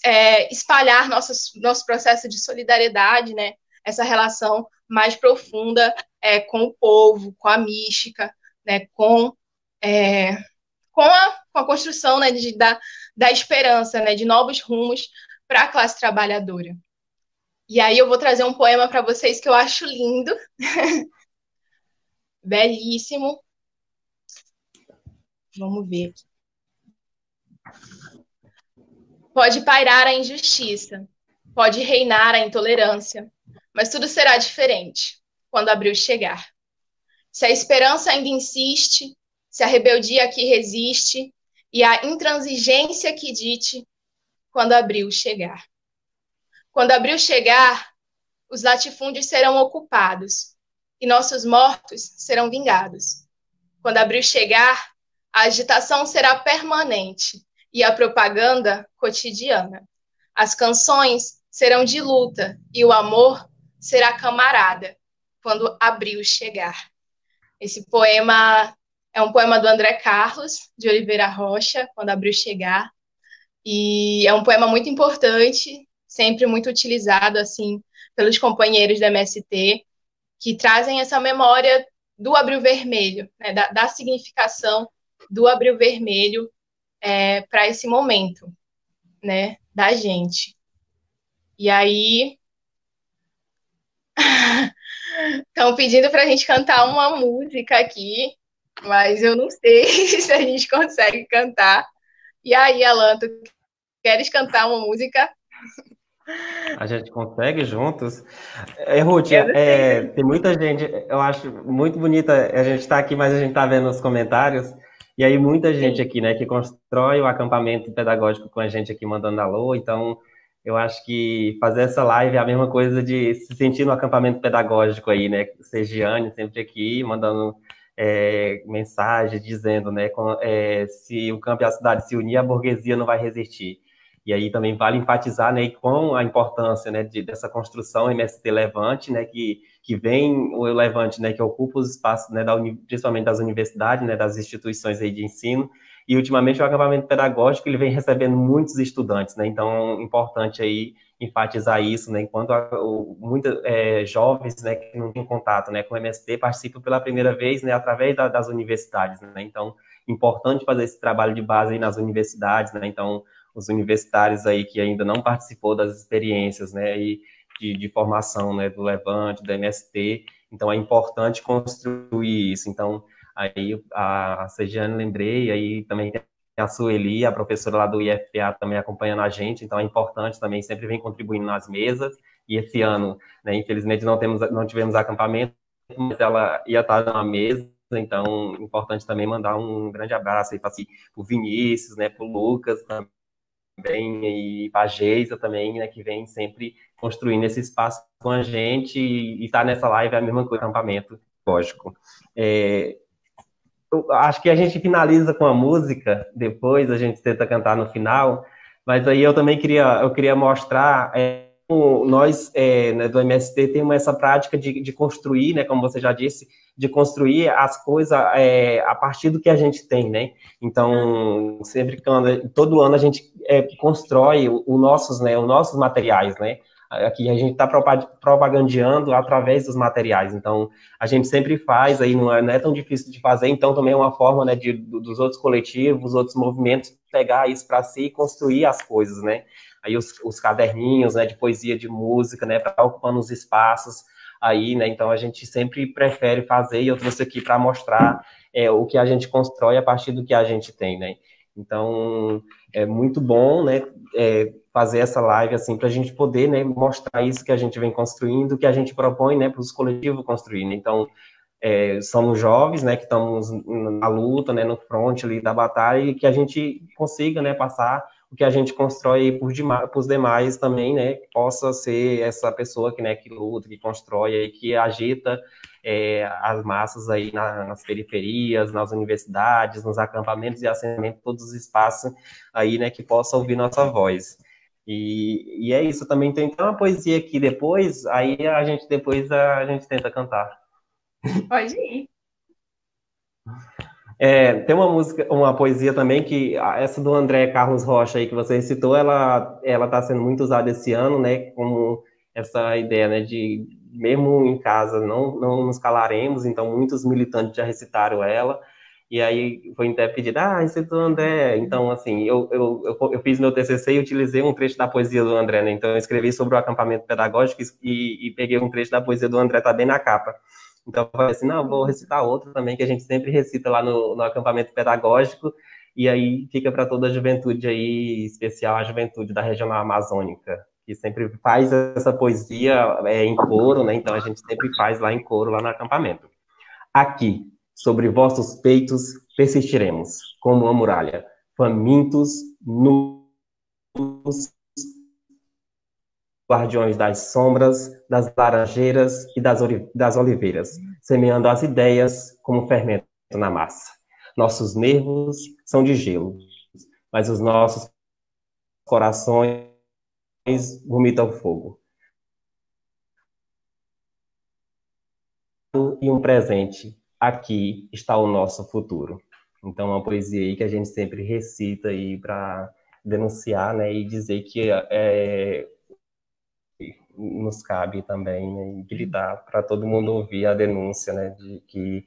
é, espalhar nossos, nosso processo de solidariedade, né? essa relação mais profunda é, com o povo, com a mística, né, com, é, com, a, com a construção né, de, da, da esperança, né, de novos rumos para a classe trabalhadora. E aí eu vou trazer um poema para vocês que eu acho lindo, (laughs) belíssimo. Vamos ver aqui. Pode pairar a injustiça, pode reinar a intolerância, mas tudo será diferente quando abril chegar. Se a esperança ainda insiste, se a rebeldia aqui resiste e a intransigência que dite quando abril chegar. Quando abril chegar, os latifúndios serão ocupados e nossos mortos serão vingados. Quando abril chegar, a agitação será permanente e a propaganda cotidiana. As canções serão de luta e o amor será camarada quando abril chegar. Esse poema é um poema do André Carlos de Oliveira Rocha, quando abril chegar, e é um poema muito importante, sempre muito utilizado assim pelos companheiros da MST, que trazem essa memória do abril vermelho, né, da, da significação do abril vermelho é, para esse momento, né, da gente. E aí estão pedindo para a gente cantar uma música aqui, mas eu não sei (laughs) se a gente consegue cantar. E aí, Alan, tu queres cantar uma música? A gente consegue juntos. É, Ruth, é, tem muita gente, eu acho muito bonita a gente estar tá aqui, mas a gente está vendo os comentários. E aí, muita gente aqui, né, que constrói o acampamento pedagógico com a gente aqui mandando alô. Então, eu acho que fazer essa live é a mesma coisa de se sentir no acampamento pedagógico aí, né? Segiane sempre aqui, mandando é, mensagem, dizendo, né, com, é, se o campo e a cidade se unir, a burguesia não vai resistir. E aí também vale enfatizar, né, com a importância, né, de, dessa construção MST Levante, né, que, que vem o Levante, né, que ocupa os espaços, né, da, principalmente das universidades, né, das instituições aí de ensino, e ultimamente o acampamento pedagógico ele vem recebendo muitos estudantes, né, então é importante aí enfatizar isso, né, enquanto muitos é, jovens, né, que não têm contato, né, com o MST participam pela primeira vez, né, através da, das universidades, né, então importante fazer esse trabalho de base aí nas universidades, né, então os universitários aí que ainda não participou das experiências, né, e de, de formação, né, do Levante, do MST, então é importante construir isso. Então, aí a Sejane lembrei, aí também a Sueli, a professora lá do IFPA também acompanhando a gente, então é importante também, sempre vem contribuindo nas mesas, e esse ano, né, infelizmente não, temos, não tivemos acampamento, mas ela ia estar na mesa, então importante também mandar um grande abraço aí para o Vinícius, né, para o Lucas também, e para a Geisa também, né, que vem sempre construindo esse espaço com a gente e estar tá nessa live é a mesma coisa, acampamento, lógico. É, acho que a gente finaliza com a música, depois a gente tenta cantar no final, mas aí eu também queria, eu queria mostrar, é, nós é, né, do MST temos essa prática de, de construir, né, como você já disse, de construir as coisas é, a partir do que a gente tem, né? Então, sempre todo ano a gente é, constrói os nossos, né, os nossos materiais, né? Aqui a gente está propagandeando através dos materiais, então a gente sempre faz, aí não é, não é, tão difícil de fazer, então também é uma forma, né, de, dos outros coletivos, outros movimentos pegar isso para si e construir as coisas, né? Aí os, os caderninhos, né, de poesia, de música, né, para ocupando os espaços, aí, né? Então a gente sempre prefere fazer e eu trouxe aqui para mostrar é, o que a gente constrói a partir do que a gente tem, né? Então é muito bom, né? É, fazer essa live assim para a gente poder, né? Mostrar isso que a gente vem construindo, que a gente propõe, né? Para os coletivos construindo. Então é, somos jovens, né? Que estamos na luta, né? No front ali da batalha e que a gente consiga, né? Passar o que a gente constrói por, os demais também, né, possa ser essa pessoa que, né, que luta, que constrói e que agita é, as massas aí na, nas periferias, nas universidades, nos acampamentos e assentamentos, todos os espaços aí, né, que possa ouvir nossa voz. E, e é isso, também tem uma poesia aqui depois, aí a gente depois a, a gente tenta cantar. Pode ir. É, tem uma música, uma poesia também que essa do André Carlos Rocha aí que você citou, ela ela está sendo muito usada esse ano, né? Como essa ideia, né, de mesmo em casa não não nos calaremos, então muitos militantes já recitaram ela. E aí foi até pedido, ah, recitou o André. Então, assim, eu, eu, eu, eu, fiz meu TCC e utilizei um trecho da poesia do André, né? Então, eu escrevi sobre o acampamento pedagógico e, e peguei um trecho da poesia do André, tá bem na capa. Então, eu falei assim, não, vou recitar outro também, que a gente sempre recita lá no, no acampamento pedagógico, e aí fica para toda a juventude aí, especial a juventude da região amazônica, que sempre faz essa poesia é, em coro, né? Então, a gente sempre faz lá em coro, lá no acampamento. Aqui, sobre vossos peitos, persistiremos, como uma muralha, famintos, nus, guardiões das sombras, das laranjeiras e das, das oliveiras, semeando as ideias como fermento na massa. Nossos nervos são de gelo, mas os nossos corações vomitam fogo. E um presente, aqui está o nosso futuro. Então, é uma poesia aí que a gente sempre recita aí para denunciar, né, e dizer que é, nos cabe também né, gritar para todo mundo ouvir a denúncia, né, de que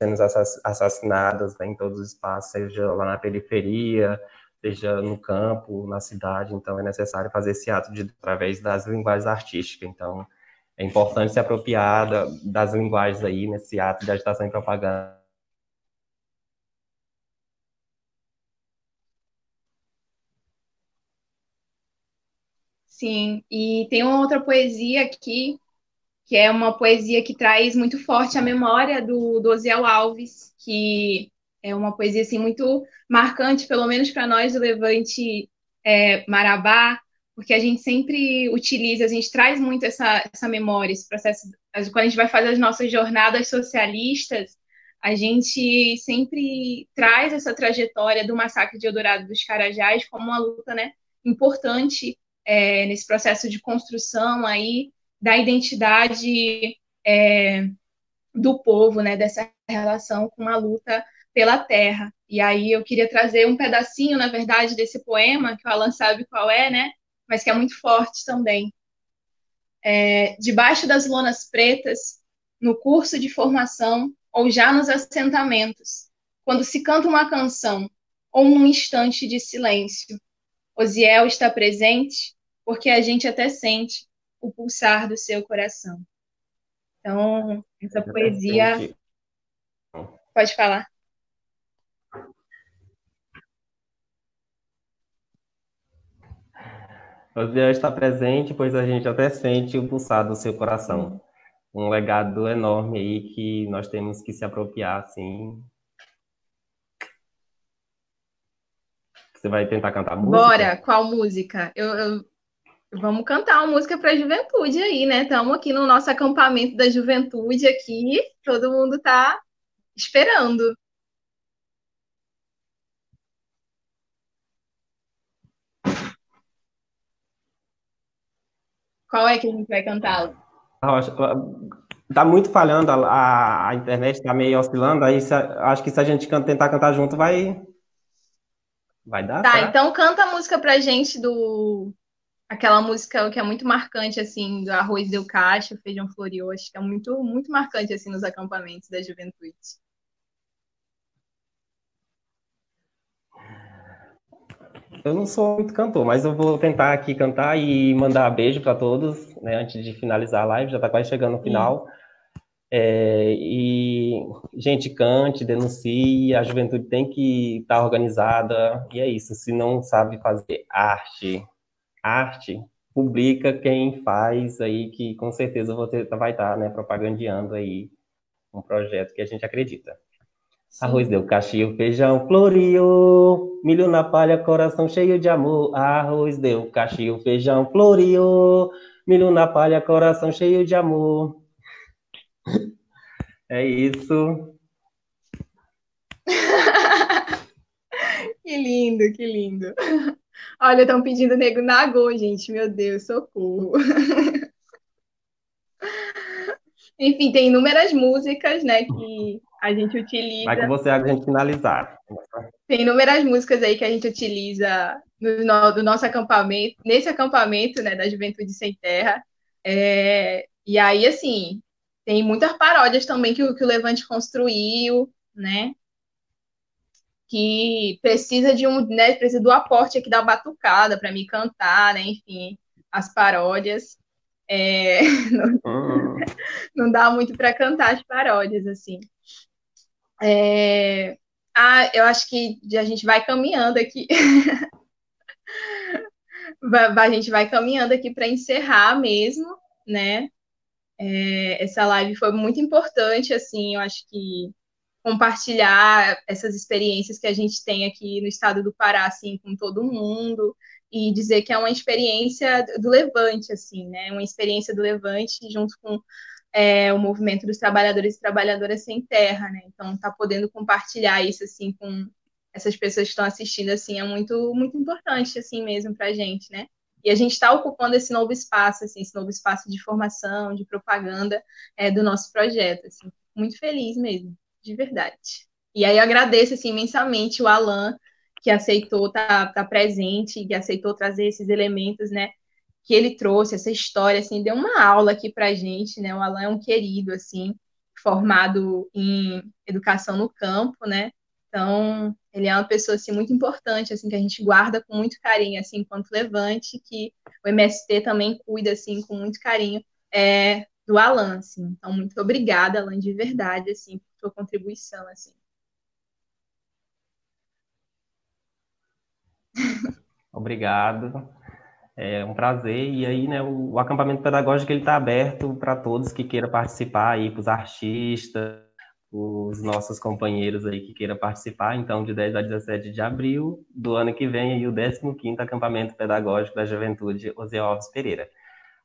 sendo assassinadas né, em todos os espaços, seja lá na periferia, seja no campo, na cidade. Então, é necessário fazer esse ato de, através das linguagens artísticas. Então, é importante se apropriar da, das linguagens aí nesse ato de agitação e propaganda. Sim, e tem uma outra poesia aqui, que é uma poesia que traz muito forte a memória do, do Osiel Alves, que é uma poesia assim, muito marcante, pelo menos para nós do Levante é, Marabá, porque a gente sempre utiliza, a gente traz muito essa, essa memória, esse processo. Quando a gente vai fazer as nossas jornadas socialistas, a gente sempre traz essa trajetória do massacre de Eldorado dos Carajás como uma luta né, importante é, nesse processo de construção aí da identidade é, do povo, né, dessa relação com a luta pela terra. E aí eu queria trazer um pedacinho, na verdade, desse poema, que o Alan sabe qual é, né? Mas que é muito forte também. É, debaixo das lonas pretas, no curso de formação ou já nos assentamentos, quando se canta uma canção ou num instante de silêncio, Osiel está presente porque a gente até sente o pulsar do seu coração. Então, essa poesia. Pode falar. Deus está presente, pois a gente até sente o pulsar do seu coração. Um legado enorme aí que nós temos que se apropriar, assim. Você vai tentar cantar música? Bora! Qual música? Eu, eu... Vamos cantar uma música para a juventude aí, né? Estamos aqui no nosso acampamento da juventude aqui, todo mundo está esperando. Qual é que a gente vai cantar? Tá muito falhando, a, a internet tá meio oscilando, aí se, acho que se a gente tentar cantar junto vai vai dar. Tá, então canta a música pra gente do aquela música que é muito marcante assim, do arroz deu caixa, feijão floreou, acho que é muito muito marcante assim nos acampamentos da juventude. Eu não sou muito cantor, mas eu vou tentar aqui cantar e mandar beijo para todos, né, antes de finalizar a live, já está quase chegando no final. É, e, gente, cante, denuncie, a juventude tem que estar tá organizada, e é isso. Se não sabe fazer arte, arte, publica quem faz aí, que com certeza você vai estar tá, né, propagandeando aí um projeto que a gente acredita. Arroz deu cachio, feijão florio, milho na palha, coração cheio de amor. Arroz deu cachio, feijão florio, milho na palha, coração cheio de amor. É isso. (laughs) que lindo, que lindo. Olha, estão pedindo nego nagô, gente. Meu Deus, socorro. (laughs) Enfim, tem inúmeras músicas, né, que a gente utiliza. Vai com você a gente finalizar. Tem inúmeras músicas aí que a gente utiliza no, do nosso acampamento, nesse acampamento, né, da Juventude Sem Terra. É, e aí, assim, tem muitas paródias também que, que o Levante construiu, né? Que precisa de um, né, precisa do aporte aqui da batucada para me cantar, né? Enfim, as paródias. É, (laughs) não, uhum. não dá muito para cantar as paródias, assim. É... Ah, eu acho que a gente vai caminhando aqui. (laughs) a gente vai caminhando aqui para encerrar mesmo, né? É, essa live foi muito importante, assim, eu acho que compartilhar essas experiências que a gente tem aqui no estado do Pará, assim, com todo mundo, e dizer que é uma experiência do Levante, assim, né? Uma experiência do Levante junto com é, o movimento dos trabalhadores e trabalhadoras sem terra, né? Então, tá podendo compartilhar isso assim com, essas pessoas que estão assistindo, assim, é muito, muito importante, assim, mesmo para gente, né? E a gente está ocupando esse novo espaço, assim, esse novo espaço de formação, de propaganda é, do nosso projeto, assim. Muito feliz mesmo, de verdade. E aí eu agradeço, assim, imensamente o Alan, que aceitou estar tá, tá presente, que aceitou trazer esses elementos, né, que ele trouxe, essa história, assim, deu uma aula aqui pra gente, né, o Alan é um querido, assim, formado em educação no campo, né, então, ele é uma pessoa assim muito importante, assim que a gente guarda com muito carinho, assim, enquanto levante, que o MST também cuida assim com muito carinho é, do Alan, assim. Então, muito obrigada, Alan, de verdade, assim, por sua contribuição, assim. (laughs) Obrigado. É um prazer. E aí, né, o, o acampamento pedagógico ele está aberto para todos que queiram participar aí, para os artistas, os nossos companheiros aí que queiram participar, então de 10 a 17 de abril do ano que vem, aí o 15º Acampamento Pedagógico da Juventude Ose Alves Pereira.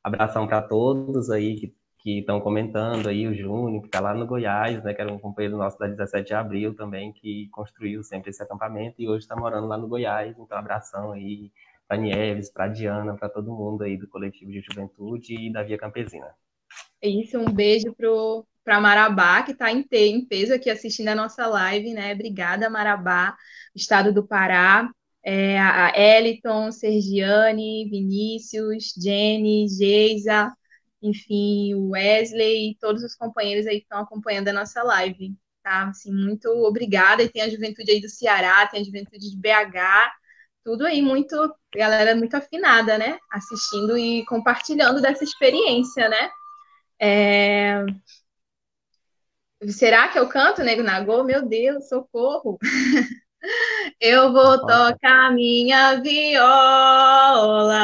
Abração para todos aí que que estão comentando aí, o Júnior, que está lá no Goiás, né, que era um companheiro nosso da 17 de abril também, que construiu sempre esse acampamento e hoje está morando lá no Goiás, então abração aí para Nieves, para Diana, para todo mundo aí do coletivo de juventude e da Via Campesina. É isso, um beijo pro para Marabá, que está em, em peso aqui assistindo a nossa live, né? Obrigada, Marabá, Estado do Pará. É, a Eliton, Sergiane, Vinícius, Jenny, Geisa, enfim, o Wesley e todos os companheiros aí que estão acompanhando a nossa live, tá? Assim, muito obrigada. E tem a juventude aí do Ceará, tem a juventude de BH, tudo aí muito, galera muito afinada, né? Assistindo e compartilhando dessa experiência, né? É... Será que eu canto, Nego Nagô? Meu Deus, socorro! (laughs) Eu vou tocar minha viola.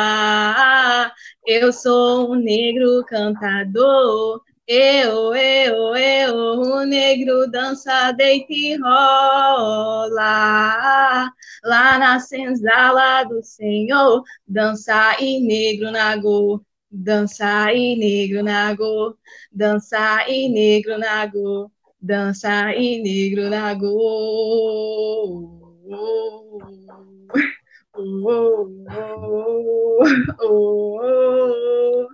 Eu sou um negro cantador. Eu, eu, eu, o negro dança, deita e rola. Lá na senzala do Senhor, dança e negro nagô. Dança e negro nagô. Dança e negro nagô. Dança e negro nagô. Oh, oh, oh,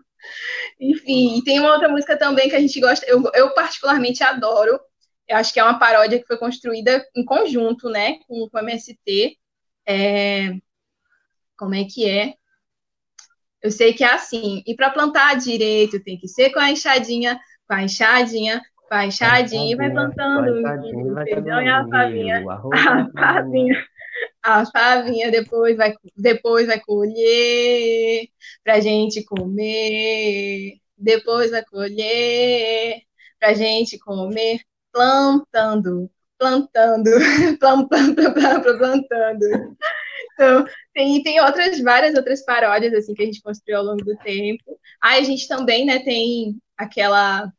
Enfim, e tem uma outra música também que a gente gosta, eu, eu particularmente adoro. Eu acho que é uma paródia que foi construída em conjunto, né, com, com o MST. É, como é que é? Eu sei que é assim. E para plantar direito tem que ser com a enxadinha, com a enxadinha, baixadinho, vai plantando o feijão e a favinha. (laughs) A favinha. A favinha depois vai, depois vai colher pra gente comer. Depois vai colher pra gente comer. Plantando, (laughs) plantando, plantando, plantando. Então, tem, tem outras, várias outras paródias, assim, que a gente construiu ao longo do tempo. Aí a gente também, né, tem aquela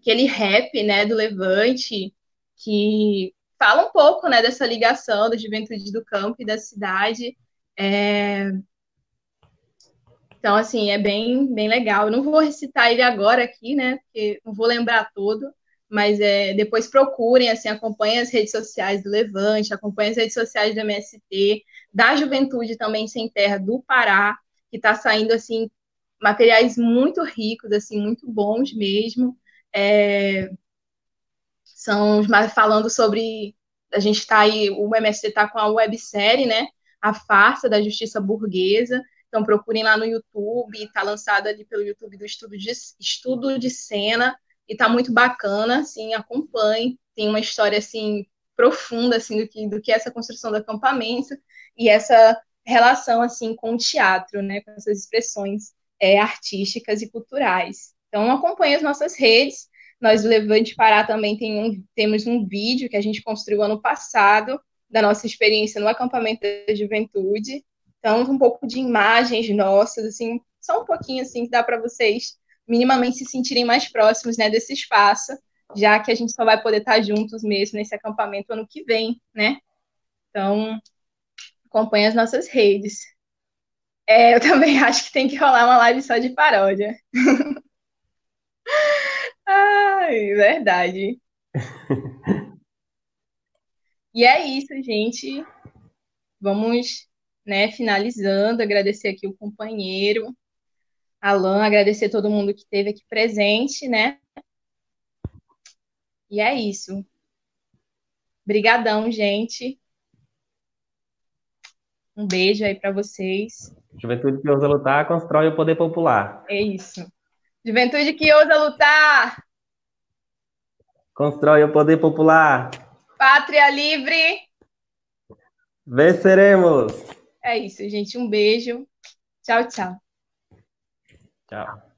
aquele rap, né, do Levante, que fala um pouco, né, dessa ligação da juventude do campo e da cidade. É... Então, assim, é bem, bem legal. Eu não vou recitar ele agora aqui, né, porque não vou lembrar todo, mas é, depois procurem, assim, acompanhem as redes sociais do Levante, acompanhem as redes sociais do MST, da Juventude também Sem Terra do Pará, que está saindo, assim, materiais muito ricos, assim, muito bons mesmo. É, são falando sobre. A gente está aí, o MSC está com a websérie, né? A Farsa da Justiça Burguesa. Então procurem lá no YouTube, está lançado ali pelo YouTube do Estudo de, Estudo de Cena, e está muito bacana, assim, acompanhe. Tem uma história assim profunda assim do que do que é essa construção do acampamento e essa relação assim com o teatro, né, com essas expressões é, artísticas e culturais. Então, acompanhe as nossas redes. Nós do Levante Pará também tem um, temos um vídeo que a gente construiu ano passado da nossa experiência no acampamento da juventude. Então, um pouco de imagens nossas, assim, só um pouquinho assim que dá para vocês minimamente se sentirem mais próximos, né, desse espaço, já que a gente só vai poder estar juntos mesmo nesse acampamento ano que vem, né? Então, acompanhe as nossas redes. É, eu (laughs) também acho que tem que rolar uma live só de paródia. (laughs) Ai, verdade. E é isso, gente. Vamos, né, finalizando, agradecer aqui o companheiro, Alan, agradecer todo mundo que esteve aqui presente, né? E é isso. Obrigadão, gente. Um beijo aí para vocês. Juventude que ousa lutar constrói o poder popular. É isso. Juventude que ousa lutar. Constrói o poder popular. Pátria livre. Venceremos. É isso, gente. Um beijo. Tchau, tchau. Tchau.